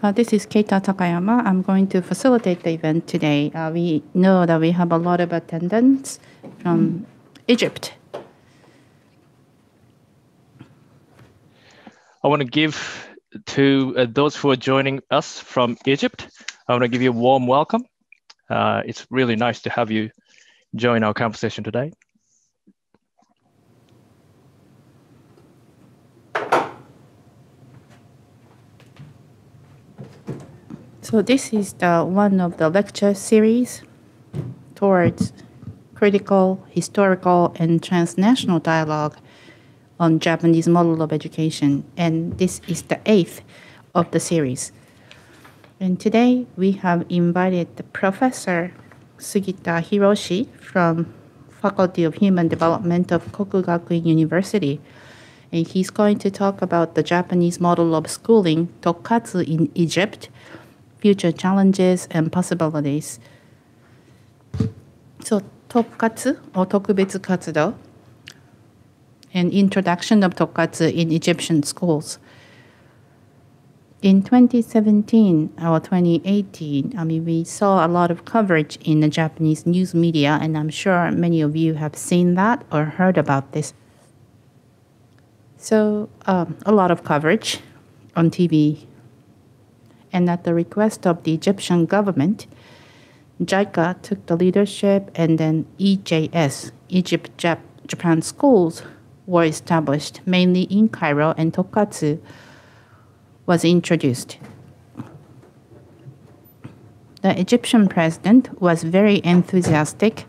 Uh, this is Keita Takayama. I'm going to facilitate the event today. Uh, we know that we have a lot of attendants from Egypt. I want to give to uh, those who are joining us from Egypt, I want to give you a warm welcome. Uh, it's really nice to have you join our conversation today. So this is the one of the lecture series towards critical, historical, and transnational dialogue on Japanese model of education, and this is the eighth of the series. And today we have invited the Professor Sugita Hiroshi from Faculty of Human Development of Kokugakuin University. And he's going to talk about the Japanese model of schooling, Tokkatsu in Egypt, future challenges and possibilities. So, Tokkatsu or Tokubetsu Katsudo, an introduction of Tokkatsu in Egyptian schools. In 2017 or 2018, I mean, we saw a lot of coverage in the Japanese news media, and I'm sure many of you have seen that or heard about this. So, um, a lot of coverage on TV and at the request of the Egyptian government, JICA took the leadership, and then EJS, Egypt Jap- Japan Schools, were established mainly in Cairo, and Tokkatsu was introduced. The Egyptian president was very enthusiastic,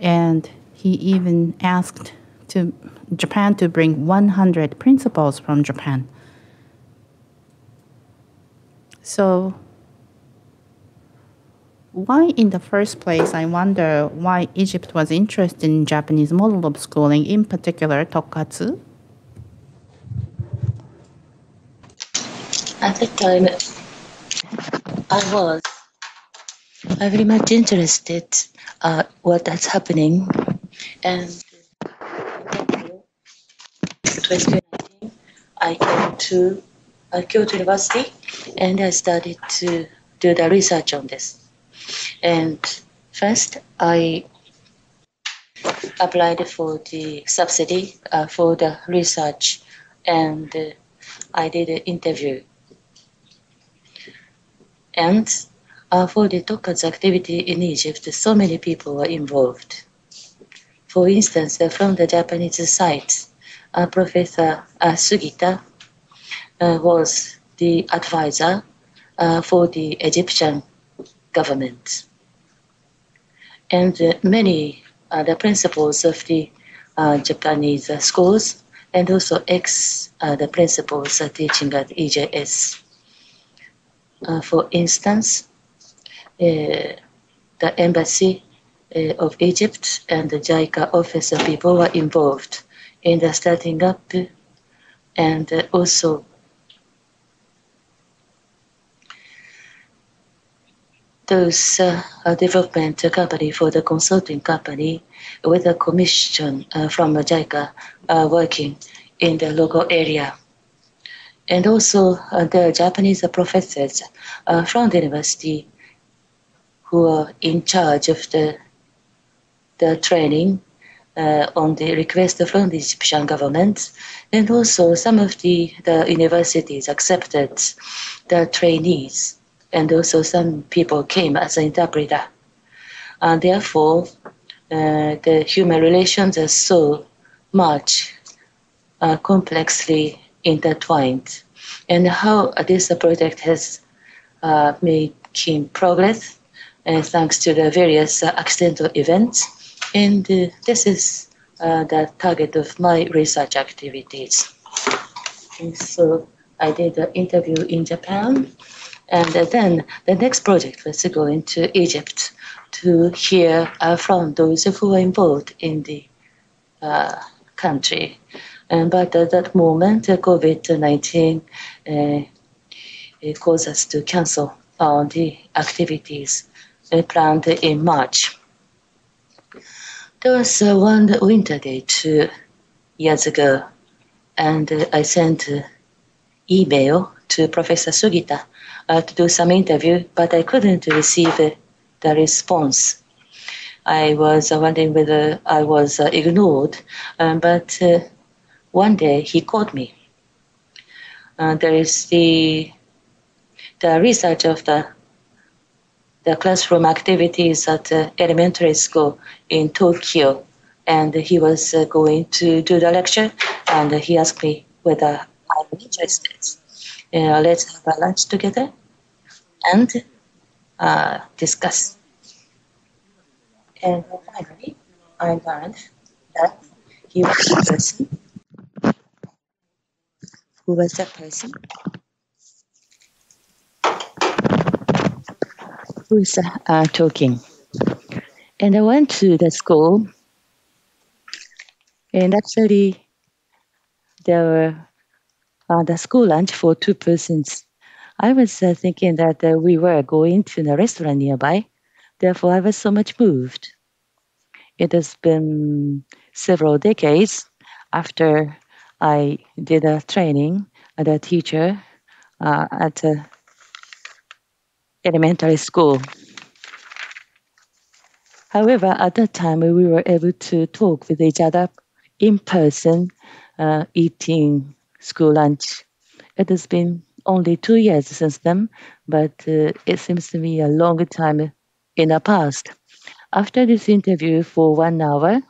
and he even asked to Japan to bring 100 principals from Japan. So, why, in the first place, I wonder why Egypt was interested in Japanese model of schooling, in particular Tokkatsu? At the time, I was I very much interested uh, what that's happening, and in 2019, I came to uh, Kyoto University and I started to do the research on this. And first, I applied for the subsidy uh, for the research and uh, I did an interview. And uh, for the Tokkatsu activity in Egypt, so many people were involved. For instance, uh, from the Japanese side, uh, Professor uh, Sugita was the advisor uh, for the Egyptian government. And uh, many the principals of the Japanese schools and also ex the principals are teaching at EJS. for instance, the embassy uh, of Egypt and the JICA office of people were involved in the starting up and uh, also those uh, development company for the consulting company with a commission uh, from JICA uh, working in the local area. And also uh, the Japanese professors uh, from the university who are in charge of the, the training uh, on the request from the Egyptian government. And also some of the, the universities accepted the trainees and also some people came as an interpreter. And therefore, uh, the human relations are so much uh, complexly intertwined. And how this project has uh, made progress uh, thanks to the various uh, accidental events. And uh, this is the target of my research activities. And so I did an interview in Japan and then the next project was to go into Egypt to hear uh, from those who were involved in the uh, country. And but at that moment, uh, COVID 19 uh, caused us to cancel all the activities uh, planned in March. There was uh, one winter day two years ago, and I sent email to Professor Sugita uh, to do some interview, but I couldn't receive the response. I was wondering whether I was uh, ignored, um, but uh, one day he called me. Uh, there is the the research of the the classroom activities at elementary school in Tokyo, and he was uh, going to do the lecture, and he asked me whether I'm interested. Uh, let's have a lunch together and uh, discuss. And finally, I learned that he was the person who was the person who is uh, talking. And I went to the school, and actually, there were the school lunch for two persons. I was uh, thinking that uh, we were going to the restaurant nearby, therefore, I was so much moved. It has been several decades after I did a training as a teacher uh, at a elementary school. However, at that time, we were able to talk with each other in person, uh, eating school lunch. It has been only two years since then, but uh, it seems to me a long time in the past. After this interview for one hour,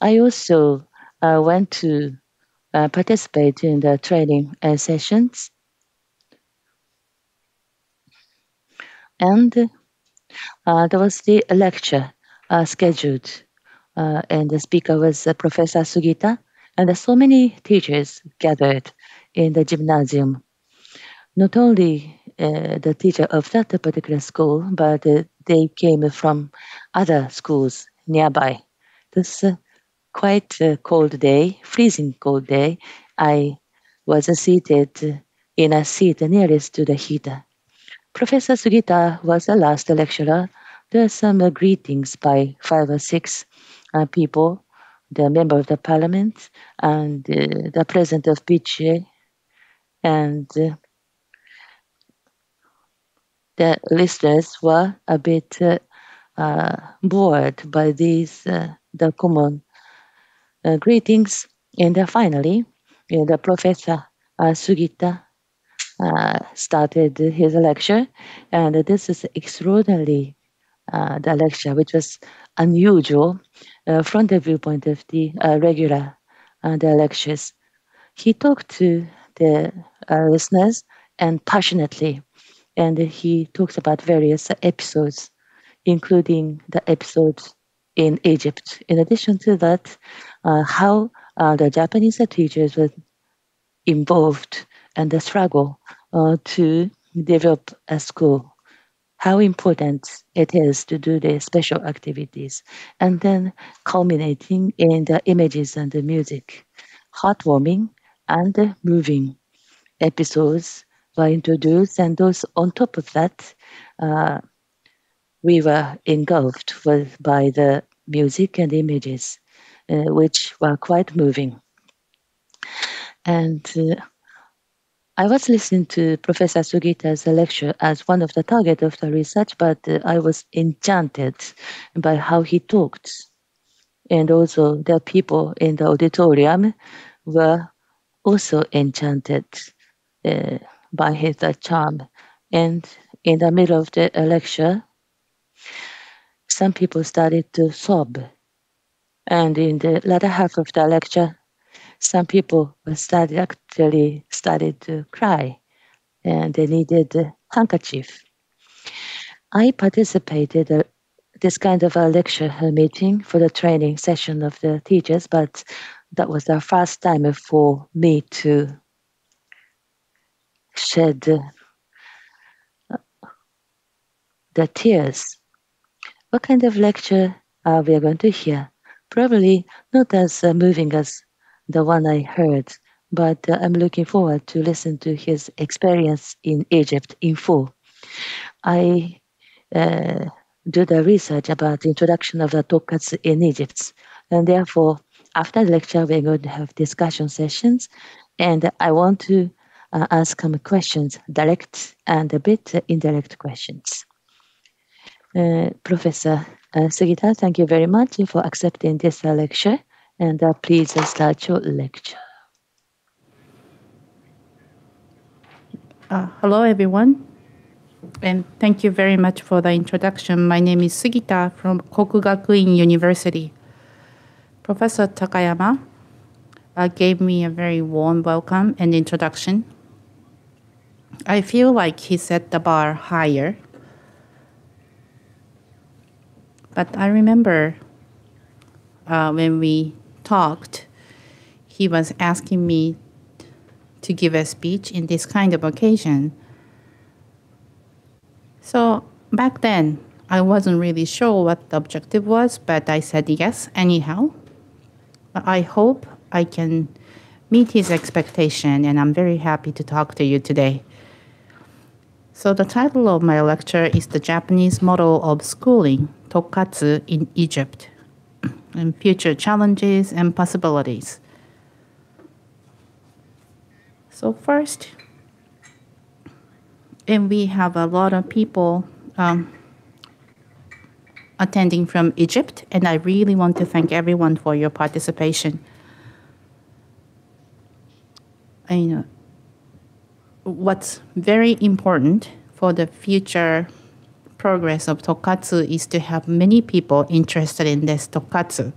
I also uh, went to uh, participate in the training uh, sessions. And uh, there was the lecture uh, scheduled, and the speaker was Professor Sugita, and there's so many teachers gathered in the gymnasium. Not only the teacher of that particular school, but they came from other schools nearby. This uh, quite a cold day, freezing cold day, I was seated in a seat nearest to the heater. Professor Sugita was the last lecturer. There were some uh, greetings by five or six uh, people, the member of the parliament and uh, the president of PTA and uh, the listeners were a bit uh, uh, bored by these uh, the common uh, greetings. And finally, the professor Sugita started his lecture, and this is extraordinary. the lecture, which was unusual from the viewpoint of the regular the lectures, he talked to the listeners and passionately and he talks about various episodes, including the episodes in Egypt. In addition to that, uh, how uh, the Japanese teachers were involved and the struggle uh, to develop a school, how important it is to do the special activities, and then culminating in the images and the music, heartwarming and moving episodes were introduced, and those on top of that, uh, we were engulfed with, by the music and images, uh, which were quite moving. And uh, I was listening to Professor Sugita's lecture as one of the target of the research, but uh, I was enchanted by how he talked. And also the people in the auditorium were also enchanted. Uh, by his charm. And in the middle of the lecture, some people started to sob. And in the latter half of the lecture, some people started actually started to cry and they needed a handkerchief. I participated uh, this kind of a lecture meeting for the training session of the teachers, but that was the first time for me to shed the tears. What kind of lecture are we going to hear? Probably not as uh, moving as the one I heard, but uh, I'm looking forward to listen to his experience in Egypt in full. I uh, do the research about the introduction of the tokkatsu in Egypt, and therefore, after the lecture, we're going to have discussion sessions, and I want to uh, ask some questions, direct and a bit indirect questions. Uh, Professor uh, Sugita, thank you very much for accepting this uh, lecture. And uh, please start your lecture. Uh, hello, everyone. And thank you very much for the introduction. My name is Sugita from Kokugakuin University. Professor Takayama uh, gave me a very warm welcome and introduction. I feel like he set the bar higher. But I remember uh, when we talked, he was asking me to give a speech in this kind of occasion. So back then, I wasn't really sure what the objective was, but I said yes anyhow. I hope I can meet his expectation, and I'm very happy to talk to you today. So, the title of my lecture is The Japanese Model of Schooling, Tokkatsu in Egypt, and Future Challenges and Possibilities. So, first, and we have a lot of people um, attending from Egypt, and I really want to thank everyone for your participation. I know what's very important for the future progress of Tokkatsu is to have many people interested in this Tokkatsu.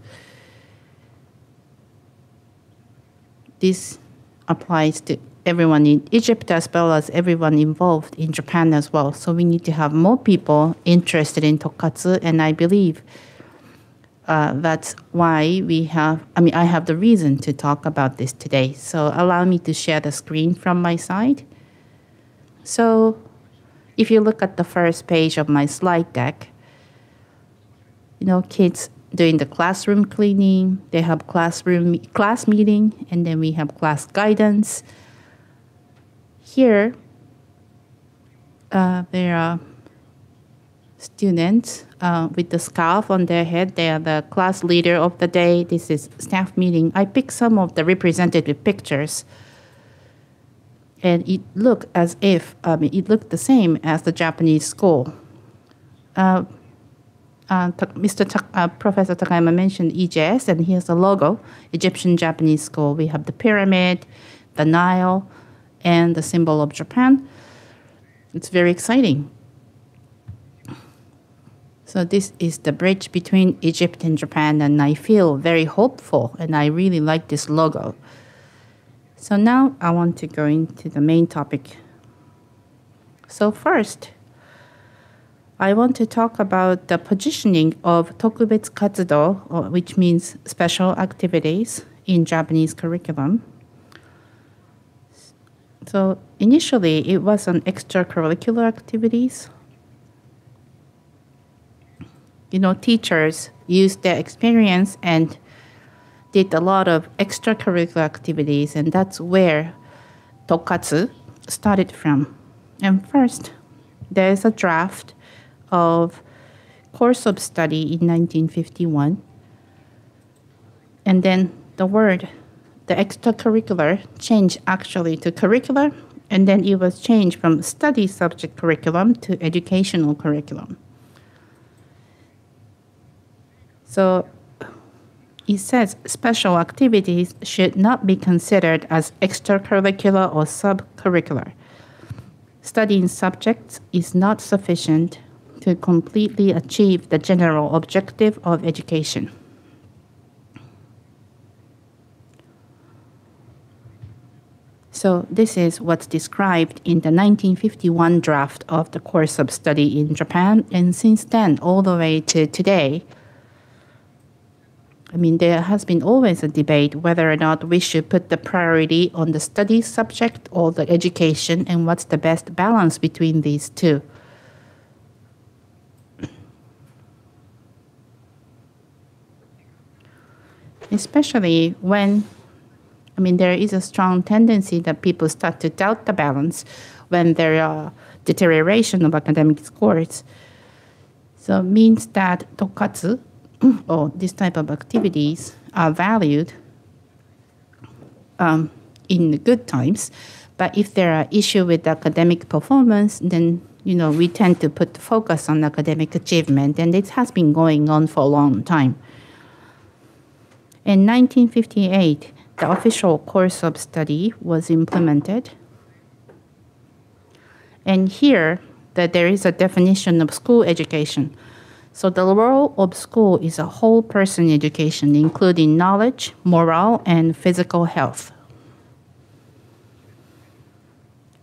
This applies to everyone in Egypt as well as everyone involved in Japan as well. So we need to have more people interested in Tokkatsu, and I believe uh, that's why we have, I mean, I have the reason to talk about this today. So allow me to share the screen from my side. So if you look at the first page of my slide deck, you know, kids doing the classroom cleaning, they have classroom class meeting, and then we have class guidance. Here, uh, there are students uh, with the scarf on their head. They are the class leader of the day. This is staff meeting. I picked some of the representative pictures. And it looked as if, it looked the same as the Japanese school. Uh, uh, Mr. Ta- uh, Professor Takayama mentioned EJS, and here's the logo Egyptian Japanese School. We have the pyramid, the Nile, and the symbol of Japan. It's very exciting. So this is the bridge between Egypt and Japan, and I feel very hopeful, and I really like this logo. So now I want to go into the main topic. So first, I want to talk about the positioning of Tokubetsu Katsudo, which means special activities in Japanese curriculum. So initially, it was on extracurricular activities. You know, teachers use their experience and did a lot of extracurricular activities, and that's where Tokkatsu started from. And first, there is a draft of course of study in 1951, and then the word the extracurricular changed actually to curricular, and then it was changed from study subject curriculum to educational curriculum. So it says special activities should not be considered as extracurricular or subcurricular. Studying subjects is not sufficient to completely achieve the general objective of education. So this is what's described in the 1951 draft of the course of study in Japan, and since then all the way to today, I mean, there has been always a debate whether or not we should put the priority on the study subject or the education, and what's the best balance between these two. Especially when I mean, there is a strong tendency that people start to doubt the balance when there are deterioration of academic scores. So it means that tokkatsu, or this type of activities, are valued um, in the good times, But if there are issues with academic performance, then you know we tend to put focus on academic achievement, and it has been going on for a long time. In 1958, the official course of study was implemented. And here, that there is a definition of school education. So the role of school is a whole person education, including knowledge, moral, and physical health.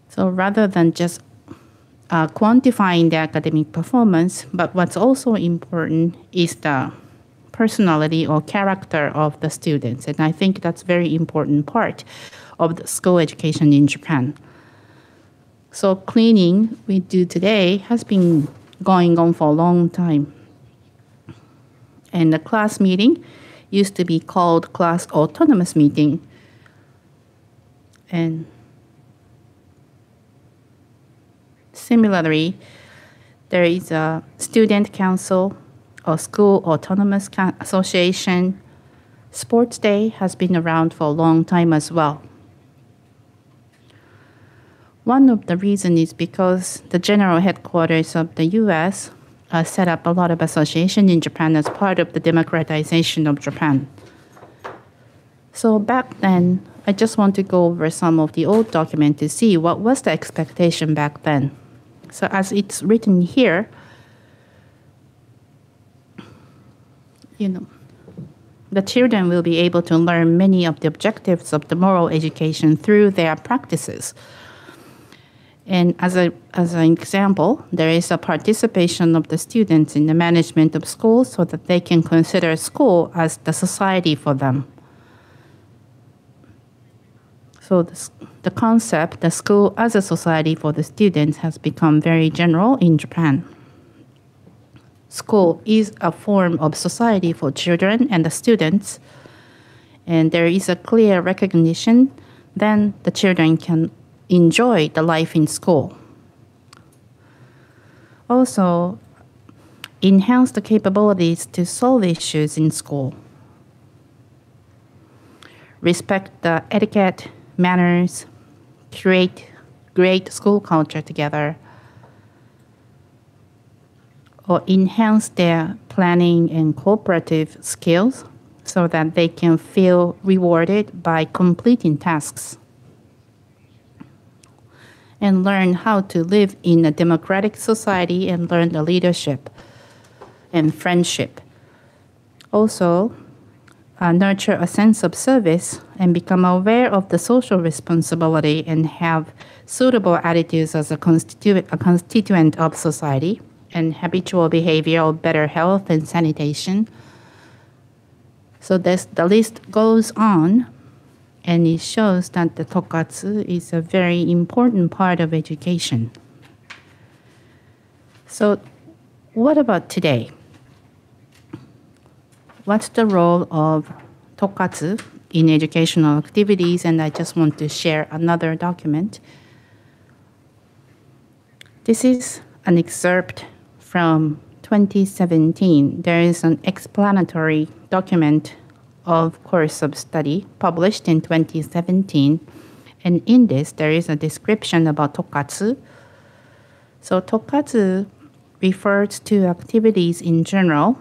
So rather than just uh, quantifying the academic performance, but what's also important is the personality or character of the students. And I think that's very important part of the school education in Japan. So cleaning we do today has been going on for a long time. And the class meeting used to be called class autonomous meeting. And similarly, there is a student council or school autonomous association. Sports Day has been around for a long time as well. One of the reasons is because the general headquarters of the US uh, set up a lot of association in Japan as part of the democratization of Japan. So back then, I just want to go over some of the old document to see what was the expectation back then. So as it's written here, you know, the children will be able to learn many of the objectives of the moral education through their practices. And as, a, as an example, there is a participation of the students in the management of schools so that they can consider school as the society for them. So this, the concept, the school as a society for the students, has become very general in Japan. School is a form of society for children and the students, and there is a clear recognition, then the children can enjoy the life in school. Also, enhance the capabilities to solve issues in school. Respect the etiquette, manners, create great school culture together, or enhance their planning and cooperative skills so that they can feel rewarded by completing tasks and learn how to live in a democratic society and learn the leadership and friendship. Also, uh, nurture a sense of service and become aware of the social responsibility and have suitable attitudes as a, constitu- a constituent of society and habitual behavior of better health and sanitation. So this, the list goes on and it shows that the tokkatsu is a very important part of education. So, what about today? What's the role of tokkatsu in educational activities? And I just want to share another document. This is an excerpt from 2017. There is an explanatory document of course of study published in 2017. And in this, there is a description about tokkatsu. So, tokkatsu refers to activities in general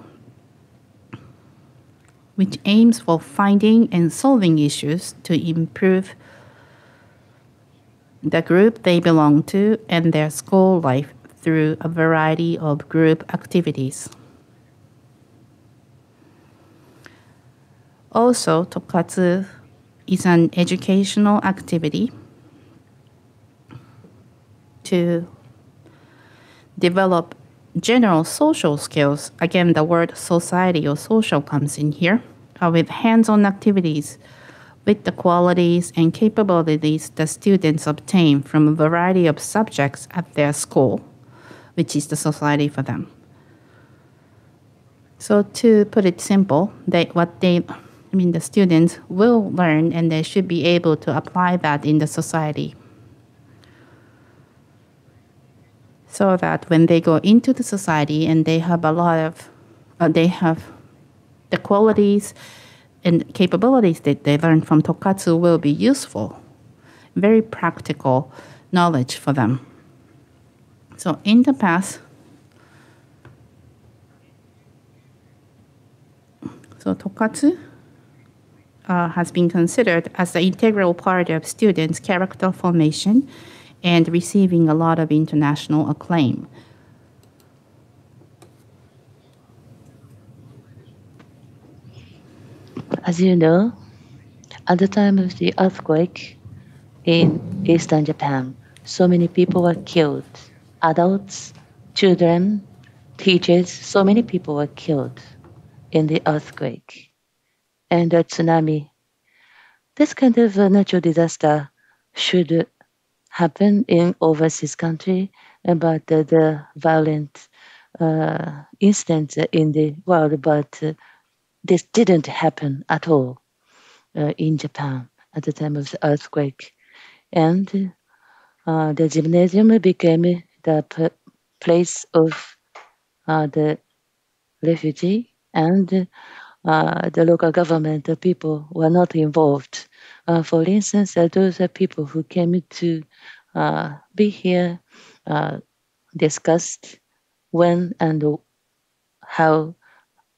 which aims for finding and solving issues to improve the group they belong to and their school life through a variety of group activities. Also, Tokkatsu is an educational activity to develop general social skills. Again, the word society or social comes in here uh, with hands on activities with the qualities and capabilities the students obtain from a variety of subjects at their school, which is the society for them. So, to put it simple, they, what they mean, the students will learn and they should be able to apply that in the society. So that when they go into the society and they have a lot of, uh, they have the qualities and capabilities that they learn from Tokkatsu will be useful very practical knowledge for them. So in the past, so Tokkatsu uh, has been considered as the integral part of students' character formation and receiving a lot of international acclaim. As you know, at the time of the earthquake in eastern Japan, so many people were killed adults, children, teachers, so many people were killed in the earthquake and a tsunami. This kind of natural disaster should happen in overseas country, uh, the violent uh, incidents in the world, but uh, this didn't happen at all uh, in Japan at the time of the earthquake. And uh, the gymnasium became the place of uh, the refugee and the local government the people were not involved. Uh, for instance, uh, those are people who came to uh, be here, uh, discussed when and how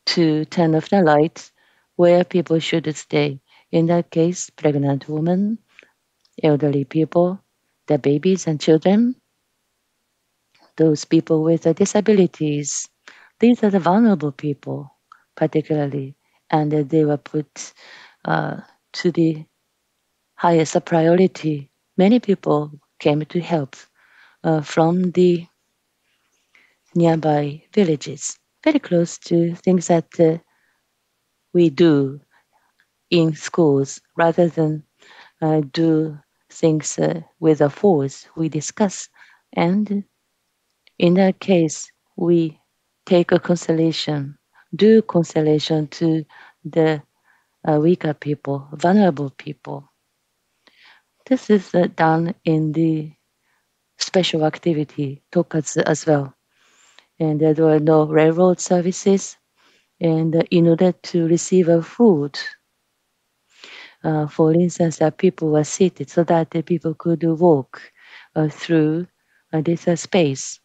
to turn off the lights, where people should stay. In that case, pregnant women, elderly people, the babies and children, those people with disabilities. These are the vulnerable people, particularly, and they were put uh, to the highest priority. Many people came to help uh, from the nearby villages, very close to things that uh, we do in schools rather than uh, do things uh, with a force. We discuss and in that case, we take a consolation, do consolation to the uh, weaker people, vulnerable people. This is uh, done in the special activity, tokkatsu as well. And there were no railroad services. And uh, in order to receive a food, uh, for instance, that people were seated so that the people could walk uh, through uh, this space.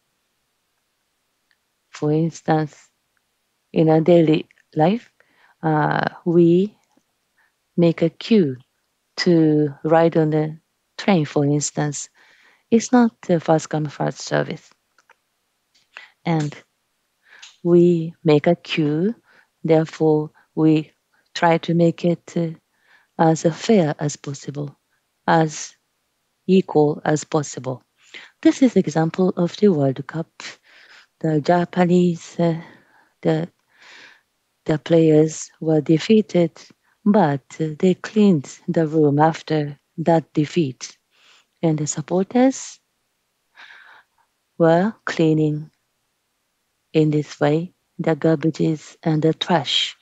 For instance, in our daily life, uh, we make a queue to ride on the train, for instance. It's not the first come, first service. And we make a queue, therefore, we try to make it uh, as fair as possible, as equal as possible. This is example of the World Cup the Japanese, uh, the the players were defeated, but they cleaned the room after that defeat, and the supporters were cleaning in this way the garbages and the trash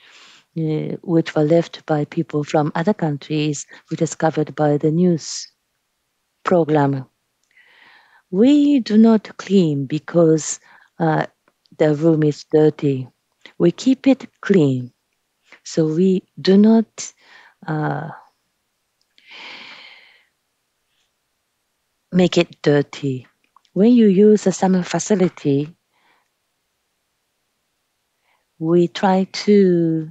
uh, which were left by people from other countries, which is covered by the news program. We do not clean because uh, the room is dirty. We keep it clean. So we do not uh, make it dirty. When you use a summer facility, we try to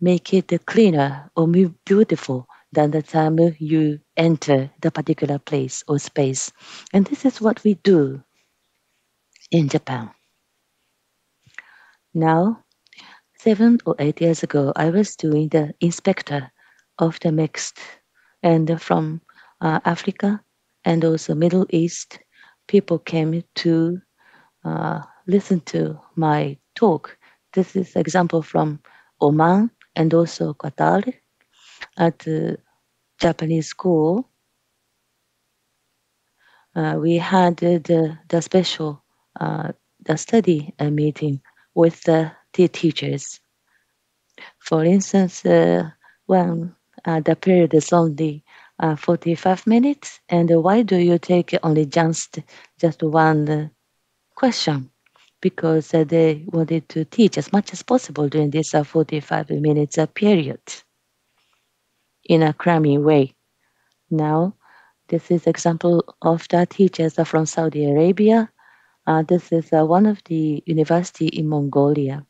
make it cleaner or more beautiful than the time you enter the particular place or space. And this is what we do in Japan. Now, seven or eight years ago, I was doing the inspector of the MEXT, and from uh, Africa and also Middle East, people came to uh, listen to my talk. This is example from Oman and also Qatar at the Japanese school. Uh, we had the, the special uh, the study uh, meeting with the, the teachers. For instance, uh, when uh, the period is only uh, 45 minutes, and why do you take only just, just one question? Because they wanted to teach as much as possible during this 45 minutes period in a cramming way. Now, This is example of the teachers from Saudi Arabia. Uh, this is uh, one of the university in Mongolia.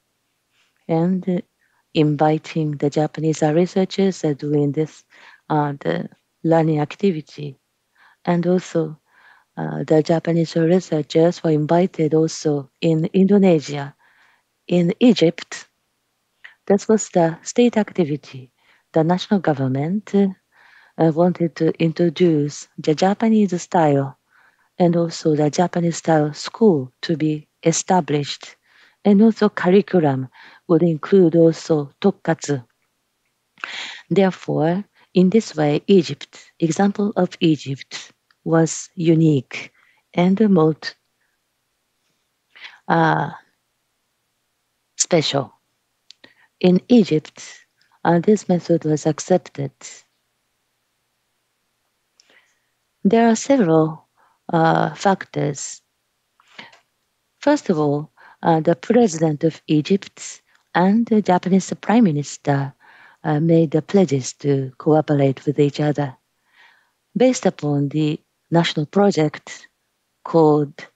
And inviting the Japanese researchers uh, doing this uh, the learning activity. And also uh, the Japanese researchers were invited also in Indonesia, in Egypt. This was the state activity. The national government uh, wanted to introduce the Japanese style and also the Japanese style school to be established. And also curriculum would include also tokkatsu. Therefore, in this way, Egypt, example of Egypt, was unique and most uh, special. In Egypt, uh, this method was accepted There are several uh, factors. First of all, uh, the president of Egypt and the Japanese prime minister uh, made the pledges to cooperate with each other based upon the national project called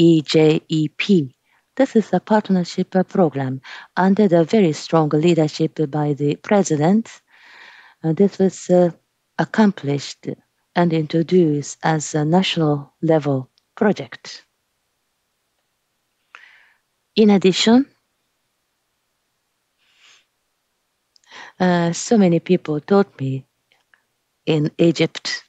EJEP. This is a partnership program under the very strong leadership by the president. Uh, this was uh, accomplished and introduced as a national level project. In addition, uh, so many people taught me in Egypt.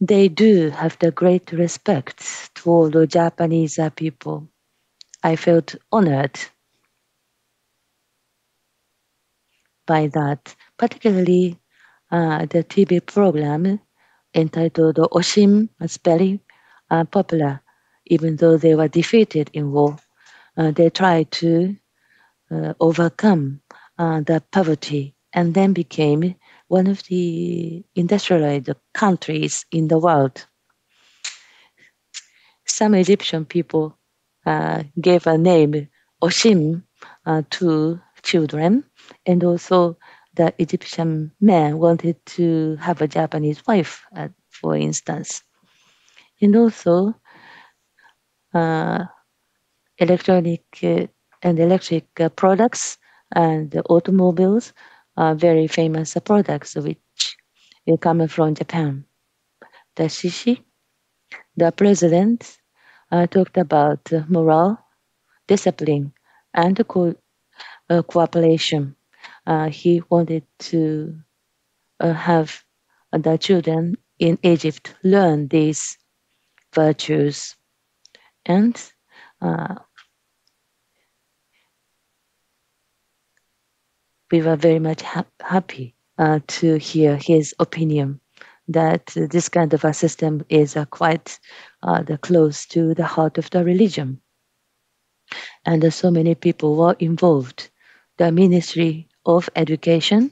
They do have the great respect all the Japanese people. I felt honored by that, particularly uh, the TV program entitled Oshin was very uh, popular, even though they were defeated in war. Uh, they tried to uh, overcome uh, the poverty and then became one of the industrialized countries in the world. Some Egyptian people uh, gave a name Oshin to children and also the Egyptian man wanted to have a Japanese wife, uh, for instance. And also, uh, electronic uh, and electric uh, products and the automobiles are very famous products which come from Japan. The Shishi, the president, uh, talked about moral, discipline, and co- uh, cooperation uh, he wanted to uh, have the children in Egypt learn these virtues. And we were very much ha- happy uh, to hear his opinion that this kind of a system is uh, quite uh, the close to the heart of the religion. And so many people were involved. The ministry of education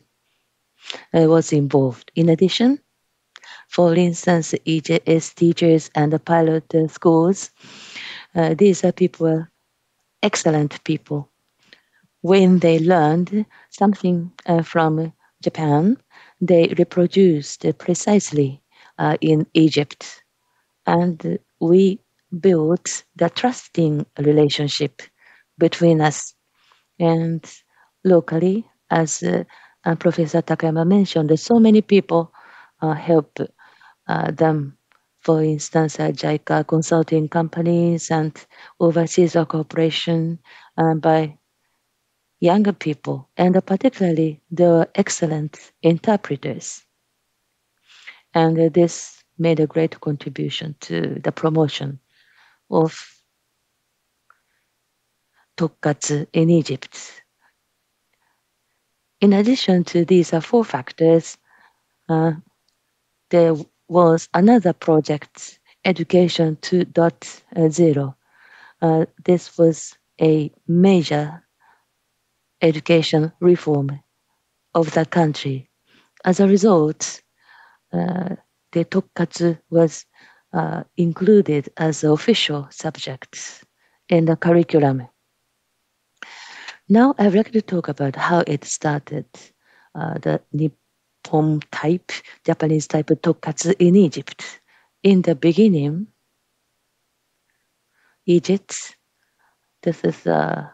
uh, was involved. In addition, for instance, EJS teachers and the pilot uh, schools, uh, these are people, excellent people. When they learned something uh, from Japan, they reproduced precisely uh, in Egypt. And we built the trusting relationship between us. And locally, as uh, uh, Professor Takayama mentioned, so many people uh, help uh, them. For instance, uh, JICA consulting companies and overseas cooperation uh, by younger people, and particularly the excellent interpreters. And this made a great contribution to the promotion of Tokkatsu in Egypt. In addition to these four factors, uh, there was another project, Education 2.0. Uh, this was a major education reform of the country. As a result, uh, the Tokkatsu was uh, included as official subject in the curriculum. Now I'd like to talk about how it started, uh, the Nippon type, Japanese type tokkatsu in Egypt. In the beginning, Egypt, this is a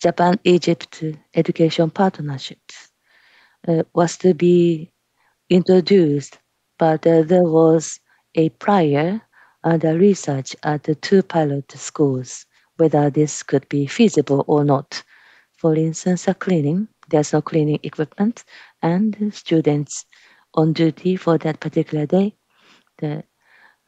Japan-Egypt education partnership, uh, was to be introduced, but uh, there was a prior and a research at the two pilot schools whether this could be feasible or not. For instance, a cleaning, there's no cleaning equipment, and students on duty for that particular day, the,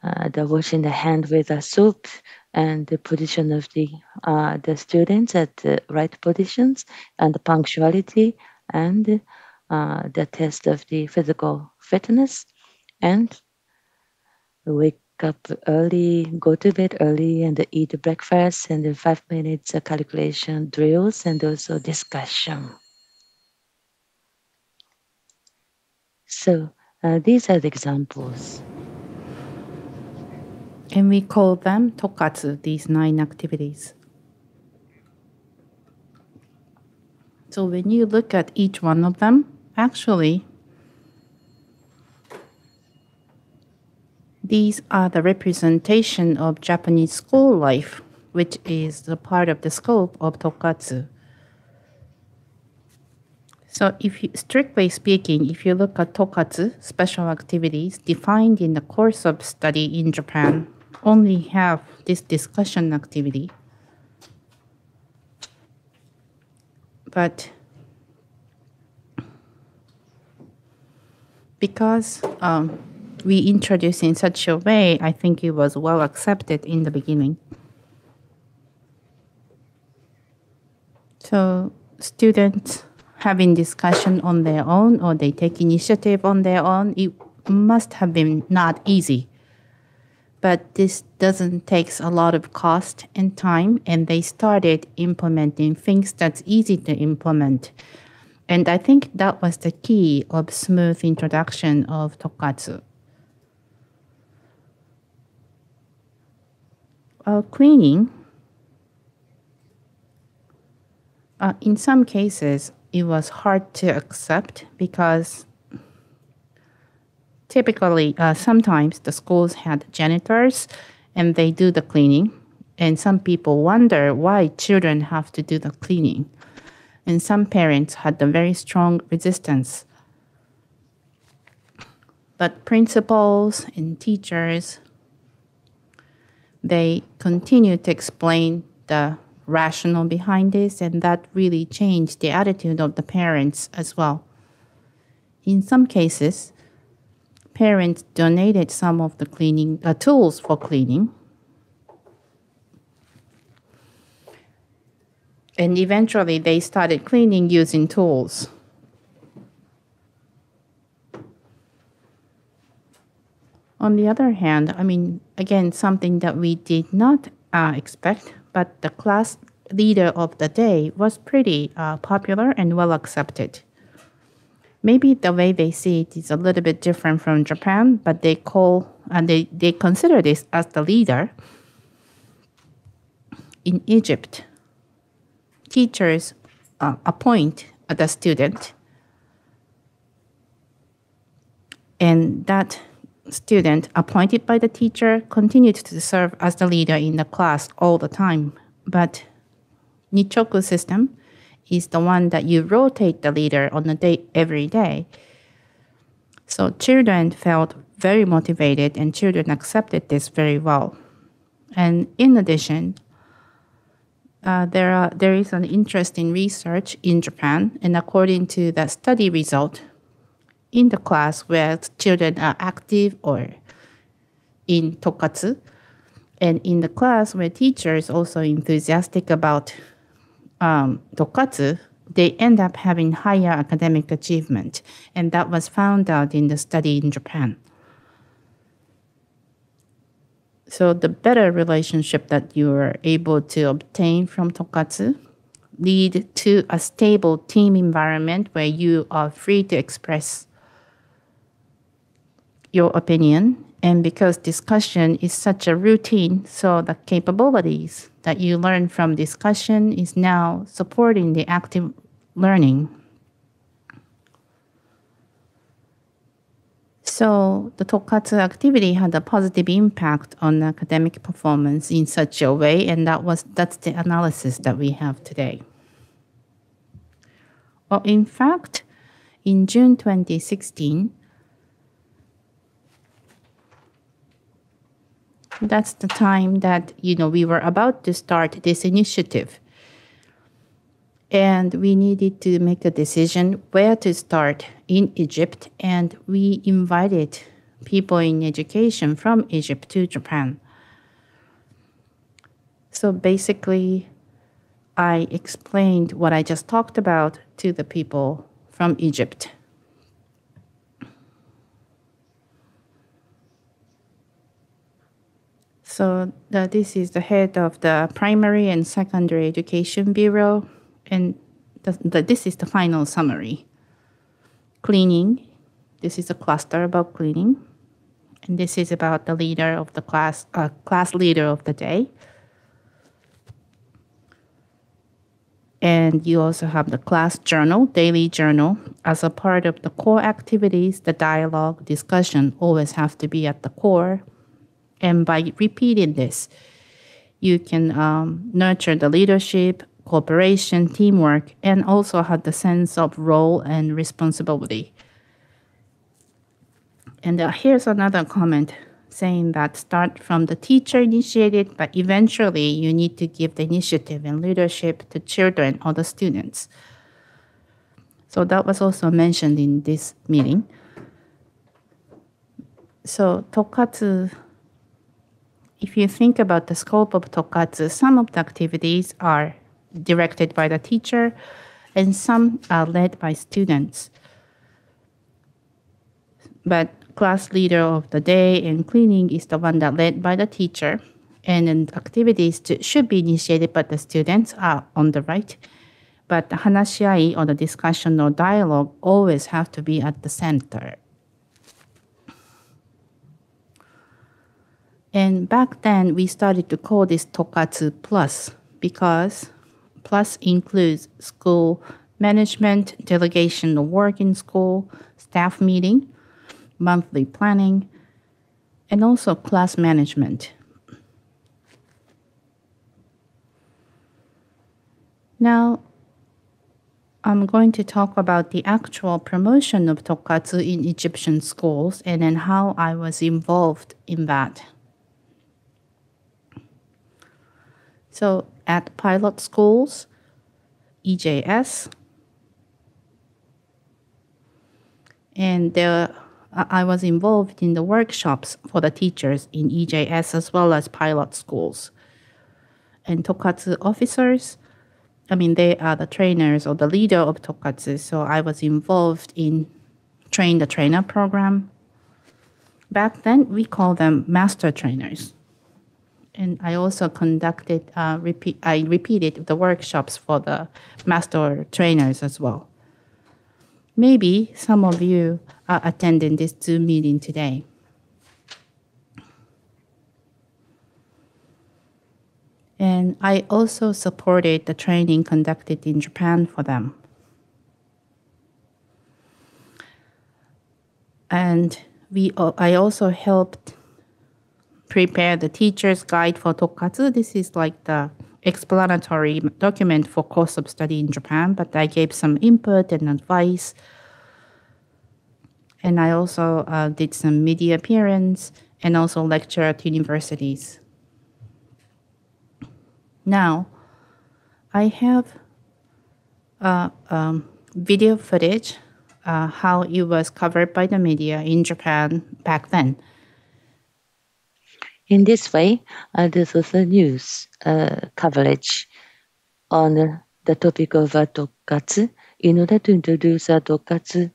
the washing the hand with a soap and the position of the uh, the students at the right positions and the punctuality and uh, the test of the physical fitness and wake up early, go to bed early, and eat breakfast, and then five minutes calculation drills, and also discussion. So uh, these are the examples. And we call them tokkatsu, these nine activities. So when you look at each one of them, actually, these are the representation of Japanese school life, which is the part of the scope of tokkatsu. So, if you, strictly speaking, if you look at tokkatsu, special activities defined in the course of study in Japan, only have this discussion activity. But because um, we introduced in such a way, I think it was well accepted in the beginning. So students having discussion on their own or they take initiative on their own, it must have been not easy. But this doesn't take a lot of cost and time, and they started implementing things that's easy to implement. And I think that was the key of smooth introduction of Tokkatsu. uh, cleaning, uh, in some cases, it was hard to accept because typically, uh, sometimes the schools had janitors and they do the cleaning. And some people wonder why children have to do the cleaning. And some parents had a very strong resistance. But principals and teachers they continue to explain the rational behind this, and that really changed the attitude of the parents as well. In some cases, parents donated some of the cleaning uh, tools for cleaning. And eventually, they started cleaning using tools. On the other hand, I mean, again, something that we did not uh, expect, but the class leader of the day was pretty uh, popular and well accepted. Maybe the way they see it is a little bit different from Japan, but they call and they, they consider this as the leader. In Egypt, teachers uh, appoint the student, and that student appointed by the teacher continued to serve as the leader in the class all the time. But Nichoku system is the one that you rotate the leader on a day every day. So children felt very motivated and children accepted this very well. And in addition, uh, there, are, there is an interesting research in Japan, and according to the study result, in the class where children are active or in tokkatsu, and in the class where teachers also enthusiastic about um, tokkatsu, they end up having higher academic achievement, and that was found out in the study in Japan. So the better relationship that you are able to obtain from tokkatsu lead to a stable team environment where you are free to express your opinion. And because discussion is such a routine, so the capabilities that you learn from discussion is now supporting the active learning. So the Tokkatsu activity had a positive impact on academic performance in such a way, and that was that's the analysis that we have today. Well, in fact, in June 2016, that's the time that you know we were about to start this initiative. And we needed to make a decision where to start in Egypt and we invited people in education from Egypt to Japan. So basically I explained what I just talked about to the people from Egypt So the, this is the head of the Primary and Secondary Education Bureau, and the, the, this is the final summary. Cleaning, this is a cluster about cleaning, and this is about the leader of the class, uh, class leader of the day. And you also have the class journal, daily journal. As a part of the core activities, the dialogue, discussion always have to be at the core and by repeating this, you can um, nurture the leadership, cooperation, teamwork, and also have the sense of role and responsibility. And uh, here's another comment saying that start from the teacher initiated, but eventually you need to give the initiative and leadership to children or the students. So that was also mentioned in this meeting. So Tokkatsu if you think about the scope of tokkatsu, some of the activities are directed by the teacher and some are led by students. But class leader of the day and cleaning is the one that led by the teacher and activities to, should be initiated by the students are on the right. But the hanashiai or the discussion or dialogue always have to be at the center. And back then, we started to call this Tokkatsu Plus because Plus includes school management, delegation of work in school, staff meeting, monthly planning, and also class management. Now, I'm going to talk about the actual promotion of Tokkatsu in Egyptian schools and then how I was involved in that. So at pilot schools, EJS, and there, I was involved in the workshops for the teachers in EJS as well as pilot schools. And Tokkatsu officers, I mean, they are the trainers or the leader of Tokkatsu. so I was involved in train the trainer program. Back then, we call them master trainers and I also conducted uh, repeat. I repeated the workshops for the master trainers as well. Maybe some of you are attending this Zoom meeting today. And I also supported the training conducted in Japan for them. And we, I also helped prepare the teacher's guide for Tokkatsu. This is like the explanatory document for course of study in Japan, but I gave some input and advice. And I also uh, did some media appearance and also lecture at universities. Now, I have uh, um, video footage uh, how it was covered by the media in Japan back then. In this way, uh, this was a news uh, coverage on the topic of Tokkatsu. In order to introduce Tokkatsu,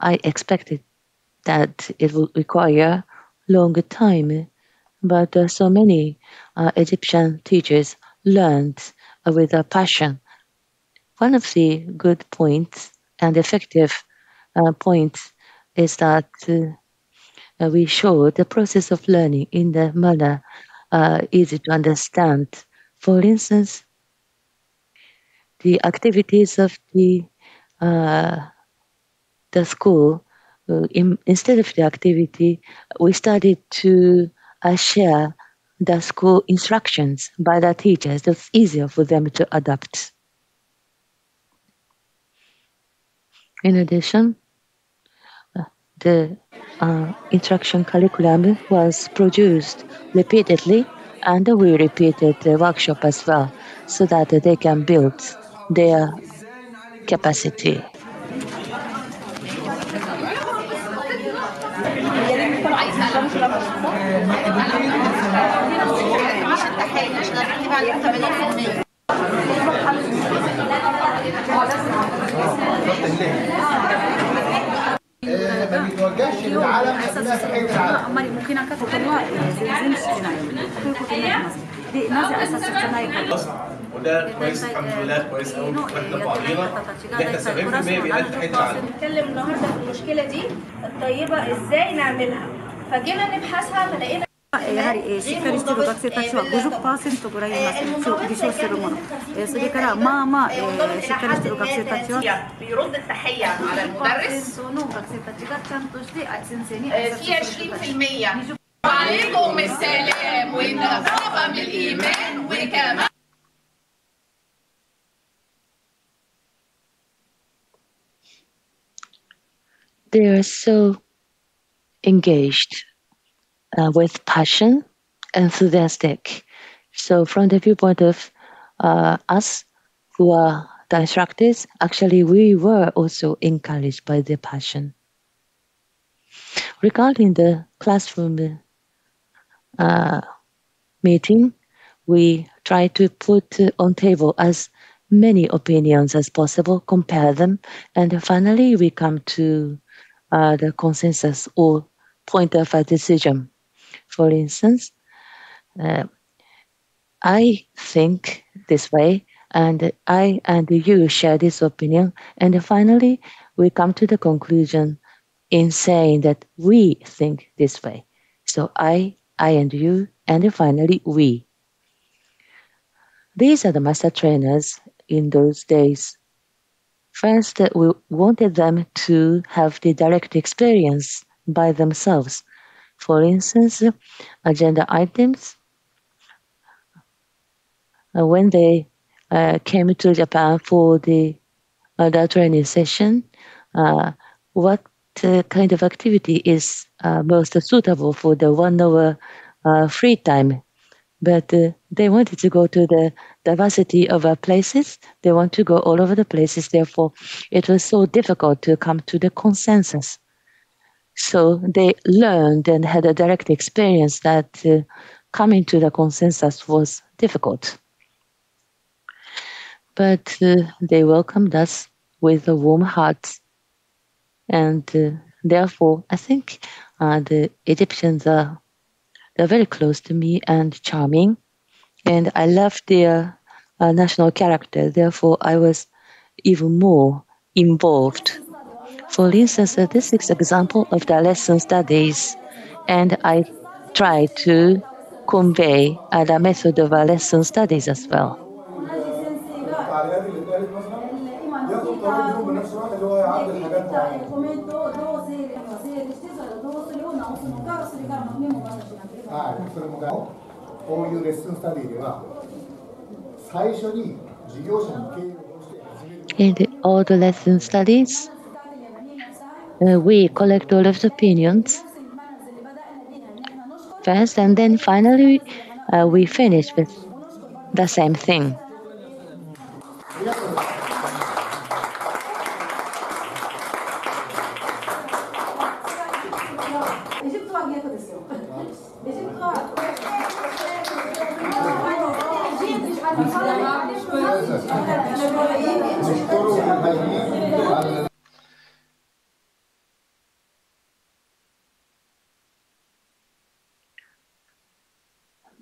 I expected that it would require longer time, but uh, so many Egyptian teachers learned with a passion. One of the good points and effective points is that we show the process of learning in the manner uh, easy to understand. For instance, the activities of the uh, the school uh, in, instead of the activity, we started to uh, share the school instructions by the teachers. It's easier for them to adapt. In addition, uh, the uh, instruction curriculum was produced repeatedly and we repeated the workshop as well so that they can build their capacity. り向けなかったのは全然知ってないということになります。でなぜ朝食じゃないか لله كويس بنتكلم النهارده في المشكلة دي الطيبه إزاي نعملها فجينا نبحثها فلقينا やはりしっかりしている学生たちは50%ぐらいいますそう自称しているものえそれからまあまあ、えー、しっかりしている学生たちは بيرد التحيه على المدرس その学生たちがちゃんとしてあ先生に آه، في 20% وعليكم السلام والنظافه من الايمان وكمان They are so engaged uh, with passion, enthusiastic. So, from the viewpoint of uh, us who are the instructors, actually, we were also encouraged by their passion. Regarding the classroom uh, meeting, we try to put on table as many opinions as possible, compare them, and finally we come to uh, the consensus or point of a decision. For instance, uh, I think this way, and I and you share this opinion, and finally we come to the conclusion in saying that we think this way. So I, I and you, and finally we. These are the master trainers in those days. First, we wanted them to have the direct experience by themselves. For instance, agenda items. Uh, when they uh, came to Japan for the, uh, the training session, uh, what uh, kind of activity is uh, most suitable for the one hour free time? But they wanted to go to the diversity of places. They want to go all over the places. Therefore, it was so difficult to come to the consensus. So they learned and had a direct experience that uh, coming to the consensus was difficult. But uh, they welcomed us with a warm heart. And uh, therefore, I think the Egyptians are they're very close to me and charming. And I love their national character. Therefore, I was even more involved for instance, uh, this is example of the lesson studies, and I try to convey the method of uh, lesson studies as well. In the, all the lesson studies, we collect all of the opinions first, and then finally uh, we finish with the same thing.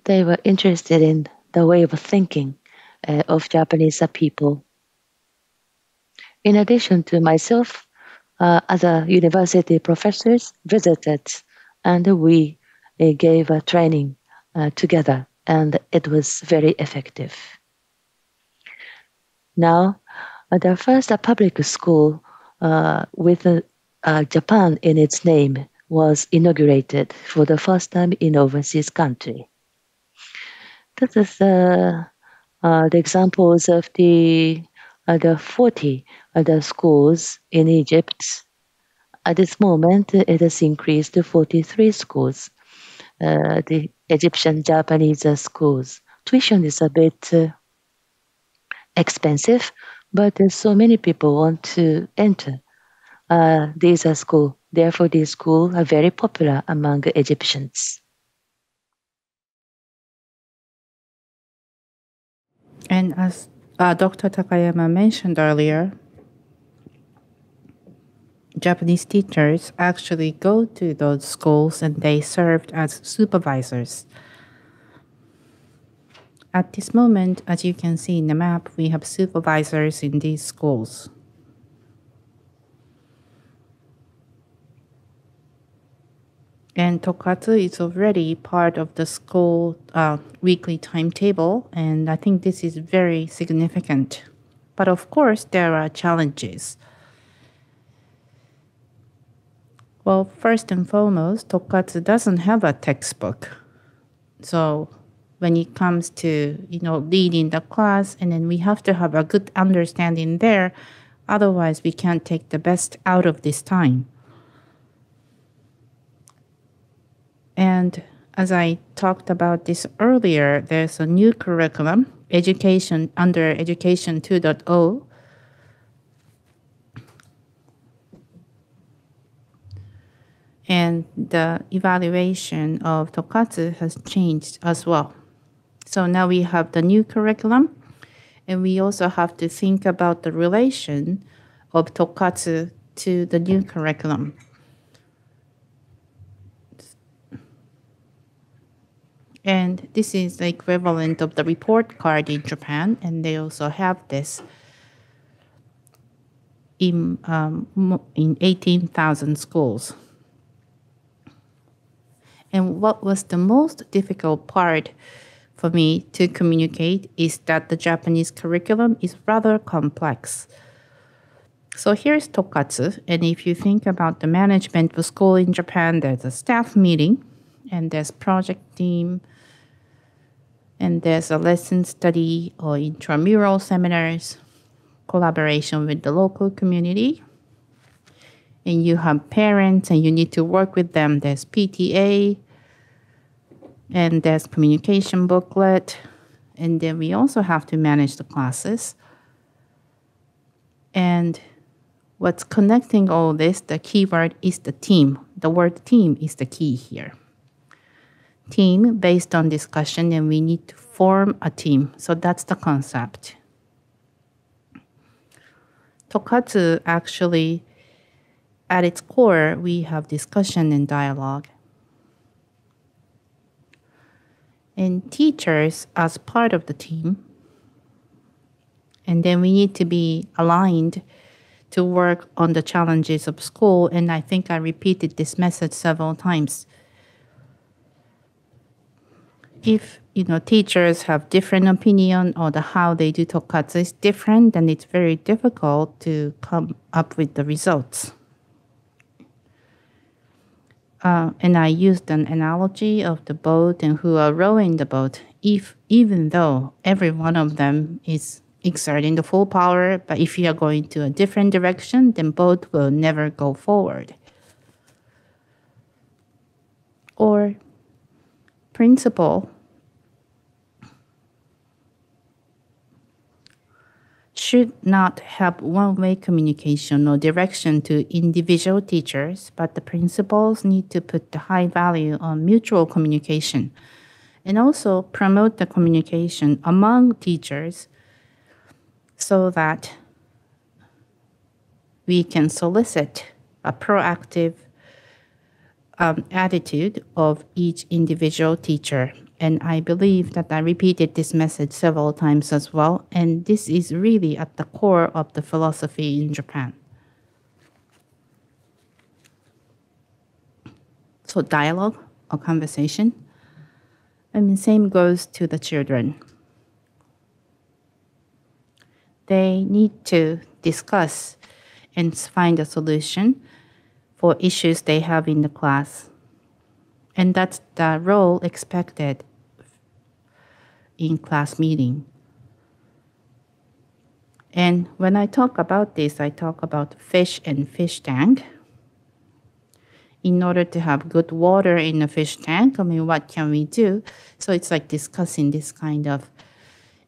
They were interested in the way of thinking uh, of Japanese people. In addition to myself, uh, other university professors visited and we uh, gave a training uh, together and it was very effective. Now, the first public school uh, with uh, Japan in its name was inaugurated for the first time in overseas country. This is uh, uh, the examples of the uh, the 40 other schools in Egypt. At this moment, it has increased to 43 schools. Uh, the Egyptian Japanese schools. Tuition is a bit uh, expensive, but there's so many people want to enter uh, these are school. Therefore, these schools are very popular among Egyptians. And as uh, Dr. Takayama mentioned earlier, Japanese teachers actually go to those schools and they served as supervisors. At this moment, as you can see in the map, we have supervisors in these schools. And Tokkatsu is already part of the school uh, weekly timetable, and I think this is very significant. But of course, there are challenges. Well, first and foremost, Tokkatsu doesn't have a textbook. So when it comes to, you know, leading the class, and then we have to have a good understanding there. Otherwise, we can't take the best out of this time. And as I talked about this earlier, there's a new curriculum, education under Education 2.0. And the evaluation of Tokkatsu has changed as well. So now we have the new curriculum, and we also have to think about the relation of Tokkatsu to the new curriculum. And this is the equivalent of the report card in Japan, and they also have this in, um, in 18,000 schools. And what was the most difficult part for me to communicate is that the Japanese curriculum is rather complex. So here's Tokkatsu, and if you think about the management of school in Japan, there's a staff meeting, and there's project team, and there's a lesson study or intramural seminars, collaboration with the local community. And you have parents and you need to work with them. There's PTA and there's communication booklet. And then we also have to manage the classes. And what's connecting all this, the keyword is the team. The word team is the key here team based on discussion and we need to form a team. So that's the concept. Tokkatsu actually, at its core, we have discussion and dialogue. And teachers as part of the team. And then we need to be aligned to work on the challenges of school. And I think I repeated this message several times if you know teachers have different opinion or the how they do tokkatsu is different, then it's very difficult to come up with the results. Uh, and I used an analogy of the boat and who are rowing the boat. If even though every one of them is exerting the full power, but if you are going to a different direction, then boat will never go forward. Or principal should not have one-way communication or direction to individual teachers, but the principals need to put the high value on mutual communication and also promote the communication among teachers so that we can solicit a proactive um, attitude of each individual teacher. And I believe that I repeated this message several times as well. And this is really at the core of the philosophy in Japan. So, dialogue or conversation. I mean, same goes to the children. They need to discuss and find a solution for issues they have in the class. And that's the role expected in class meeting. And when I talk about this, I talk about fish and fish tank. In order to have good water in a fish tank, I mean, what can we do? So it's like discussing this kind of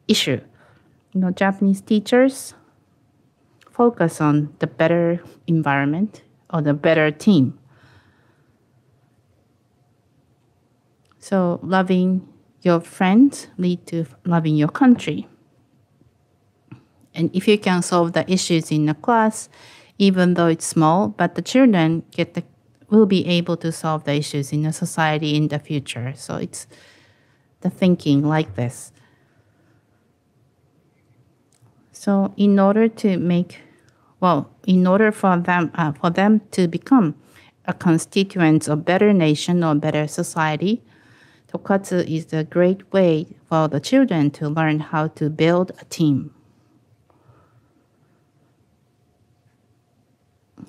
issue. You know, Japanese teachers focus on the better environment or the better team. So loving your friends lead to loving your country. And if you can solve the issues in the class, even though it's small, but the children get the, will be able to solve the issues in the society in the future. So it's the thinking like this. So in order to make, well, in order for them uh, for them to become a constituent of better nation or better society, Tokkatsu is a great way for the children to learn how to build a team.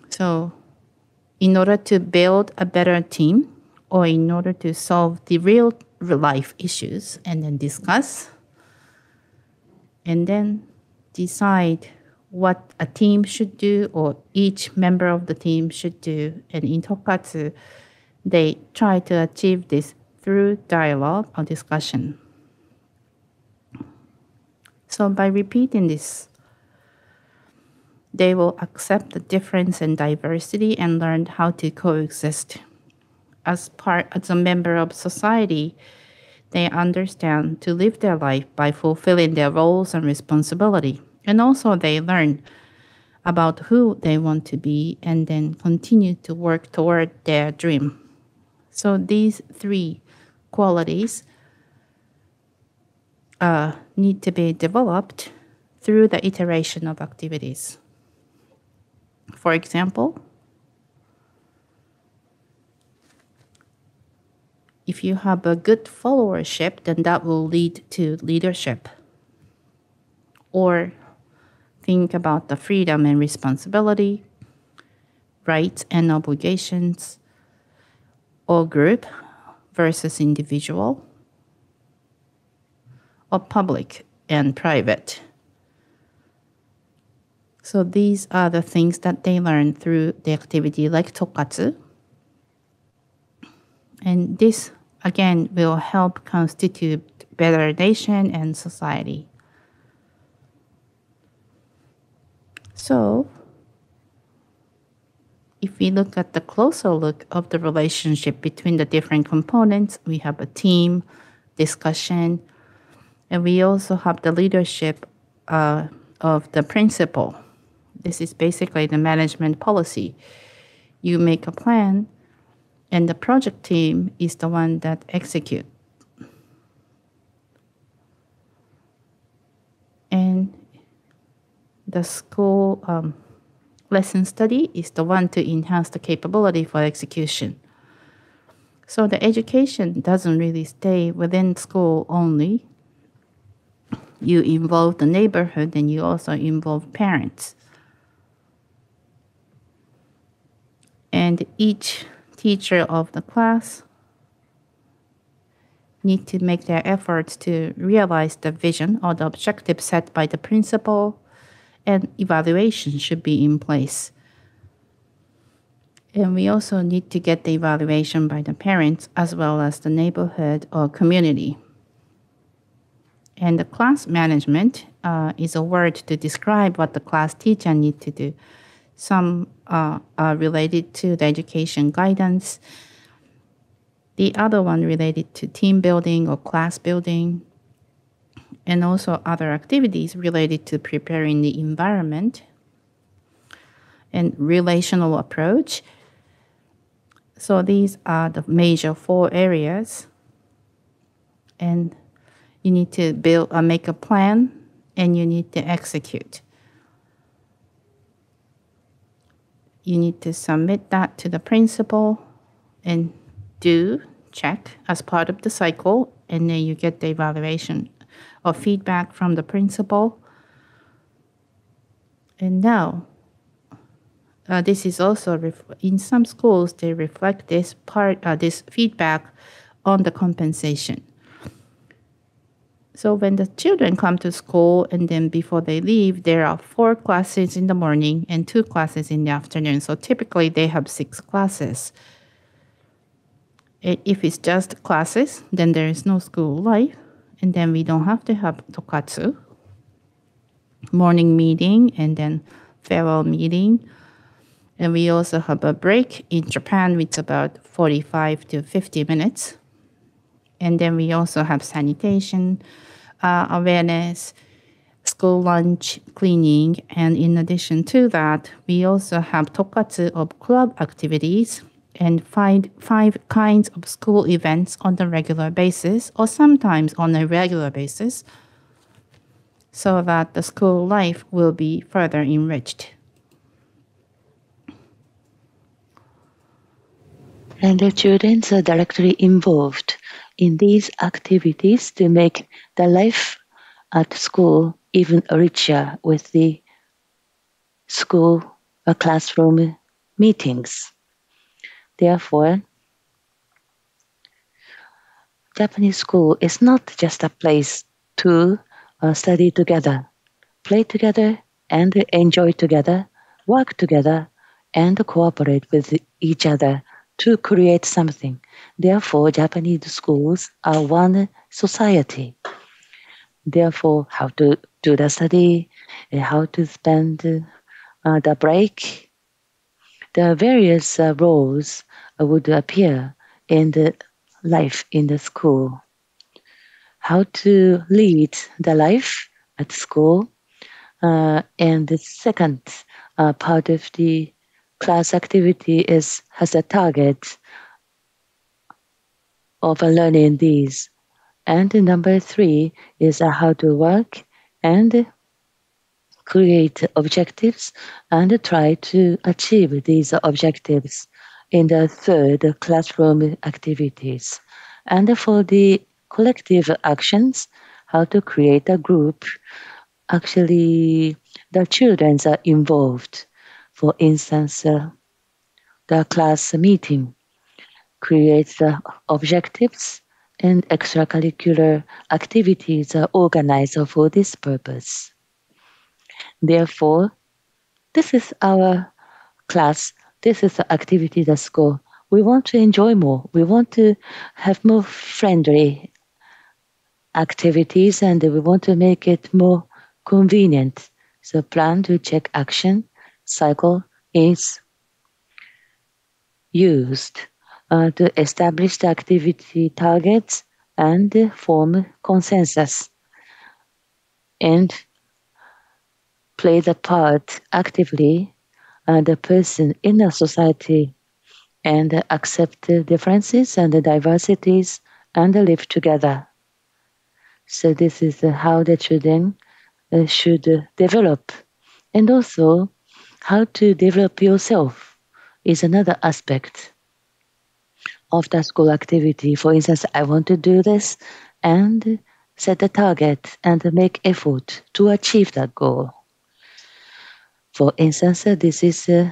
So, in order to build a better team, or in order to solve the real life issues and then discuss, and then decide what a team should do or each member of the team should do. And in Tokkatsu, they try to achieve this through dialogue or discussion. So by repeating this, they will accept the difference and diversity and learn how to coexist. As part as a member of society, they understand to live their life by fulfilling their roles and responsibility. And also they learn about who they want to be and then continue to work toward their dream. So these three qualities uh, need to be developed through the iteration of activities. For example, if you have a good followership, then that will lead to leadership. Or think about the freedom and responsibility, rights and obligations, or group versus individual, or public and private. So these are the things that they learn through the activity like tokkatsu. And this again will help constitute better nation and society. So if we look at the closer look of the relationship between the different components, we have a team, discussion, and we also have the leadership uh, of the principal. This is basically the management policy. You make a plan, and the project team is the one that execute. And the school um, lesson study is the one to enhance the capability for execution. So the education doesn't really stay within school only. You involve the neighborhood and you also involve parents. And each teacher of the class need to make their efforts to realize the vision or the objective set by the principal and evaluation should be in place. And we also need to get the evaluation by the parents as well as the neighborhood or community. And the class management uh, is a word to describe what the class teacher need to do. Some uh, are related to the education guidance. The other one related to team building or class building and also other activities related to preparing the environment and relational approach. So these are the major four areas. And you need to build uh, make a plan and you need to execute. You need to submit that to the principal and do check as part of the cycle and then you get the evaluation or feedback from the principal. And now, uh, this is also in some schools they reflect this part uh, this feedback on the compensation. So when the children come to school and then before they leave, there are four classes in the morning and two classes in the afternoon. So typically they have six classes. If it's just classes, then there is no school life, and then we don't have to have tokkatsu, morning meeting, and then farewell meeting. And we also have a break in Japan, which is about 45 to 50 minutes. And then we also have sanitation, uh, awareness, school lunch, cleaning. And in addition to that, we also have tokkatsu of club activities and find five kinds of school events on a regular basis or sometimes on a regular basis so that the school life will be further enriched. And the students are directly involved in these activities to make the life at school even richer with the school or classroom meetings. Therefore, Japanese school is not just a place to uh, study together, play together, and enjoy together, work together, and cooperate with each other to create something. Therefore, Japanese schools are one society. Therefore, how to do the study, how to spend uh, the break, the various uh, roles would appear in the life in the school. How to lead the life at school. Uh, and the second uh, part of the class activity is has a target of learning these. And number three is how to work and create objectives and try to achieve these objectives in the third classroom activities. And for the collective actions, how to create a group, actually the children are involved for instance, uh, the class meeting creates the objectives and extracurricular activities are organized for this purpose. Therefore, this is our class. This is the activity at school. We want to enjoy more. We want to have more friendly activities and we want to make it more convenient. So plan to check action cycle is used uh, to establish the activity targets and form consensus and play the part actively uh, the person in a society and accept the differences and the diversities and live together. So this is how the children uh, should develop. And also how to develop yourself is another aspect of the school activity. For instance, I want to do this and set a target and make effort to achieve that goal. For instance, this is uh,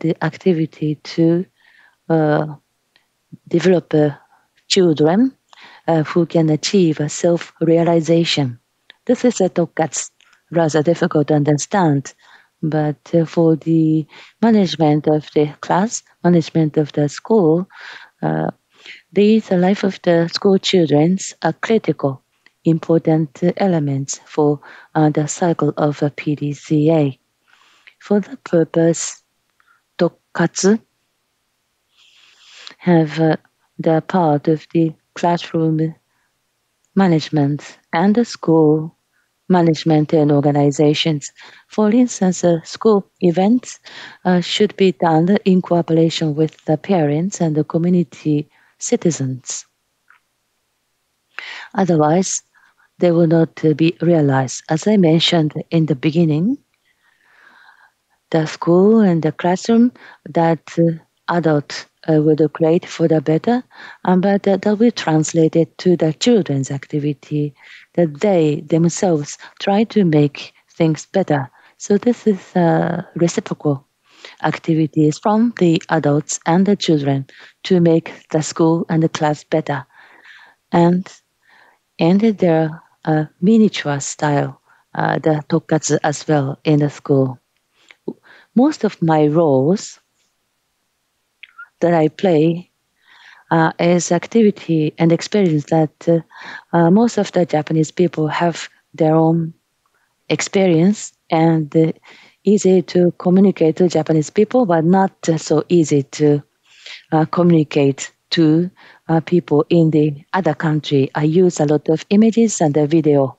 the activity to uh, develop uh, children who can achieve self-realization. This is a talk that's rather difficult to understand but for the management of the class, management of the school, uh, these the life of the school children are critical, important elements for uh, the cycle of a PDCA. For the purpose, Tokkatsu have uh, the part of the classroom management and the school management and organizations. For instance, uh, school events uh, should be done in cooperation with the parents and the community citizens. Otherwise, they will not be realized. As I mentioned in the beginning, the school and the classroom that uh, adult uh, will create for the better, um, but that will be translated to the children's activity that they themselves try to make things better. So this is a reciprocal activities from the adults and the children to make the school and the class better. And and there are miniature style, uh, the tokkatsu as well in the school. Most of my roles that I play uh, is activity and experience that uh, uh, most of the Japanese people have their own experience and uh, easy to communicate to Japanese people, but not so easy to uh, communicate to uh, people in the other country. I use a lot of images and the video.